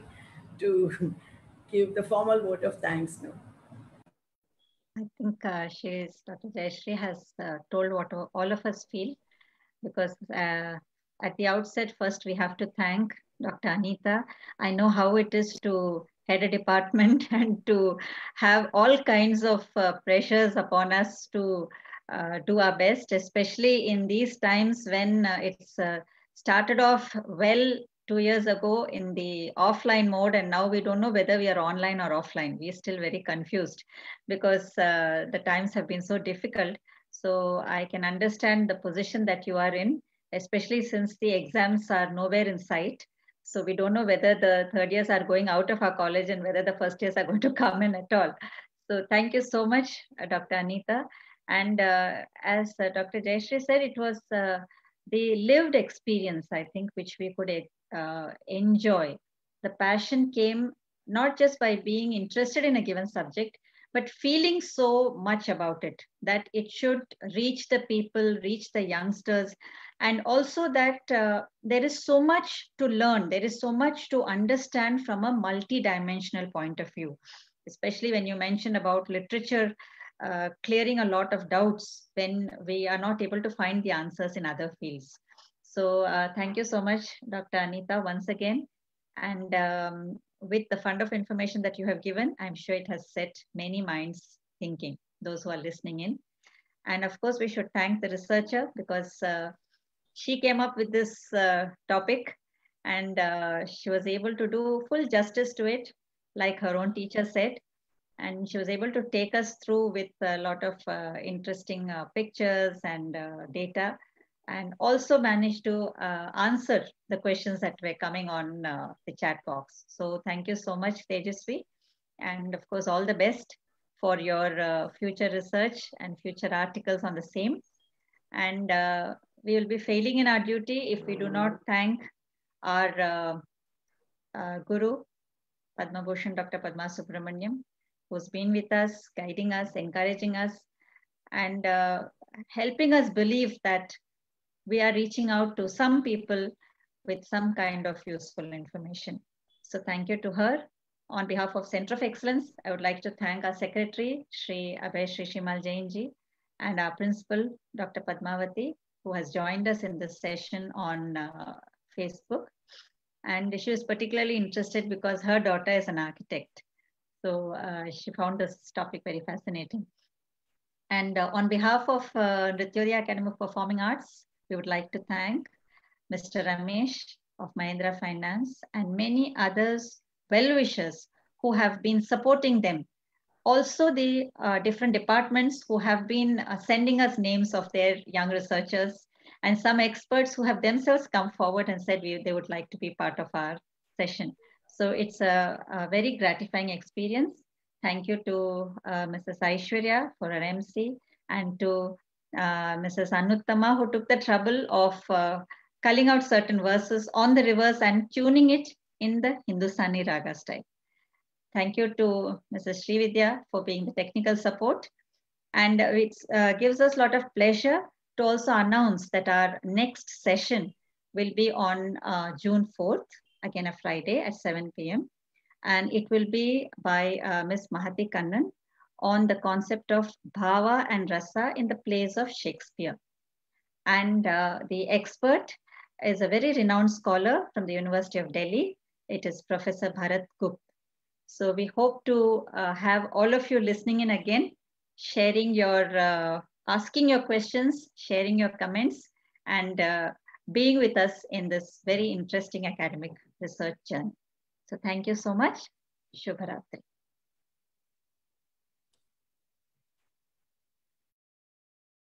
to give the formal vote of thanks now. I think uh, she is, Dr. Jayashree has uh, told what all of us feel because uh, at the outset, first we have to thank Dr. Anita. I know how it is to head a department and to have all kinds of uh, pressures upon us to uh, do our best, especially in these times when uh, it's uh, started off well two years ago in the offline mode and now we don't know whether we are online or offline. We're still very confused because uh, the times have been so difficult. So I can understand the position that you are in, especially since the exams are nowhere in sight. So we don't know whether the third years are going out of our college and whether the first years are going to come in at all. So thank you so much, uh, Dr. Anita. And uh, as uh, Dr. Jayashree said, it was uh, the lived experience, I think, which we could uh, enjoy. The passion came not just by being interested in a given subject, but feeling so much about it that it should reach the people, reach the youngsters, and also that uh, there is so much to learn, there is so much to understand from a multi-dimensional point of view, especially when you mentioned about literature uh, clearing a lot of doubts when we are not able to find the answers in other fields. So uh, thank you so much, Dr. Anita, once again. And um, with the fund of information that you have given, I'm sure it has set many minds thinking, those who are listening in. And of course, we should thank the researcher because uh, she came up with this uh, topic and uh, she was able to do full justice to it, like her own teacher said. And she was able to take us through with a lot of uh, interesting uh, pictures and uh, data and also managed to uh, answer the questions that were coming on uh, the chat box. So thank you so much, Tejaswi. And of course, all the best for your uh, future research and future articles on the same. And uh, we will be failing in our duty if we do not thank our uh, uh, Guru, Padma Bhushan Dr. Padma Subramaniam, who's been with us, guiding us, encouraging us, and helping us believe that we are reaching out to some people with some kind of useful information. So thank you to her. On behalf of Center of Excellence, I would like to thank our secretary, Sri Abhay Sri Shimal Jainji, and our principal, Dr. Padmavati, who has joined us in this session on uh, Facebook. And she was particularly interested because her daughter is an architect. So uh, she found this topic very fascinating. And uh, on behalf of uh, Nrithyodaya Academy of Performing Arts, we would like to thank Mr. Ramesh of Mahindra Finance and many others well-wishers who have been supporting them. Also the uh, different departments who have been uh, sending us names of their young researchers and some experts who have themselves come forward and said we, they would like to be part of our session. So it's a, a very gratifying experience. Thank you to uh, Mrs. Aishwarya for her MC and to uh, Mrs. Anuttama, who took the trouble of uh, culling out certain verses on the reverse and tuning it in the Hindustani Raga style. Thank you to Mrs. Srividya for being the technical support. And it uh, gives us a lot of pleasure to also announce that our next session will be on uh, June 4th, again a Friday at 7 p.m. And it will be by uh, Ms. Mahati Kannan, on the concept of bhava and rasa in the plays of Shakespeare. And uh, the expert is a very renowned scholar from the University of Delhi. It is Professor Bharat Gupta. So we hope to uh, have all of you listening in again, sharing your, uh, asking your questions, sharing your comments, and uh, being with us in this very interesting academic research journey. So thank you so much. Shubharatri.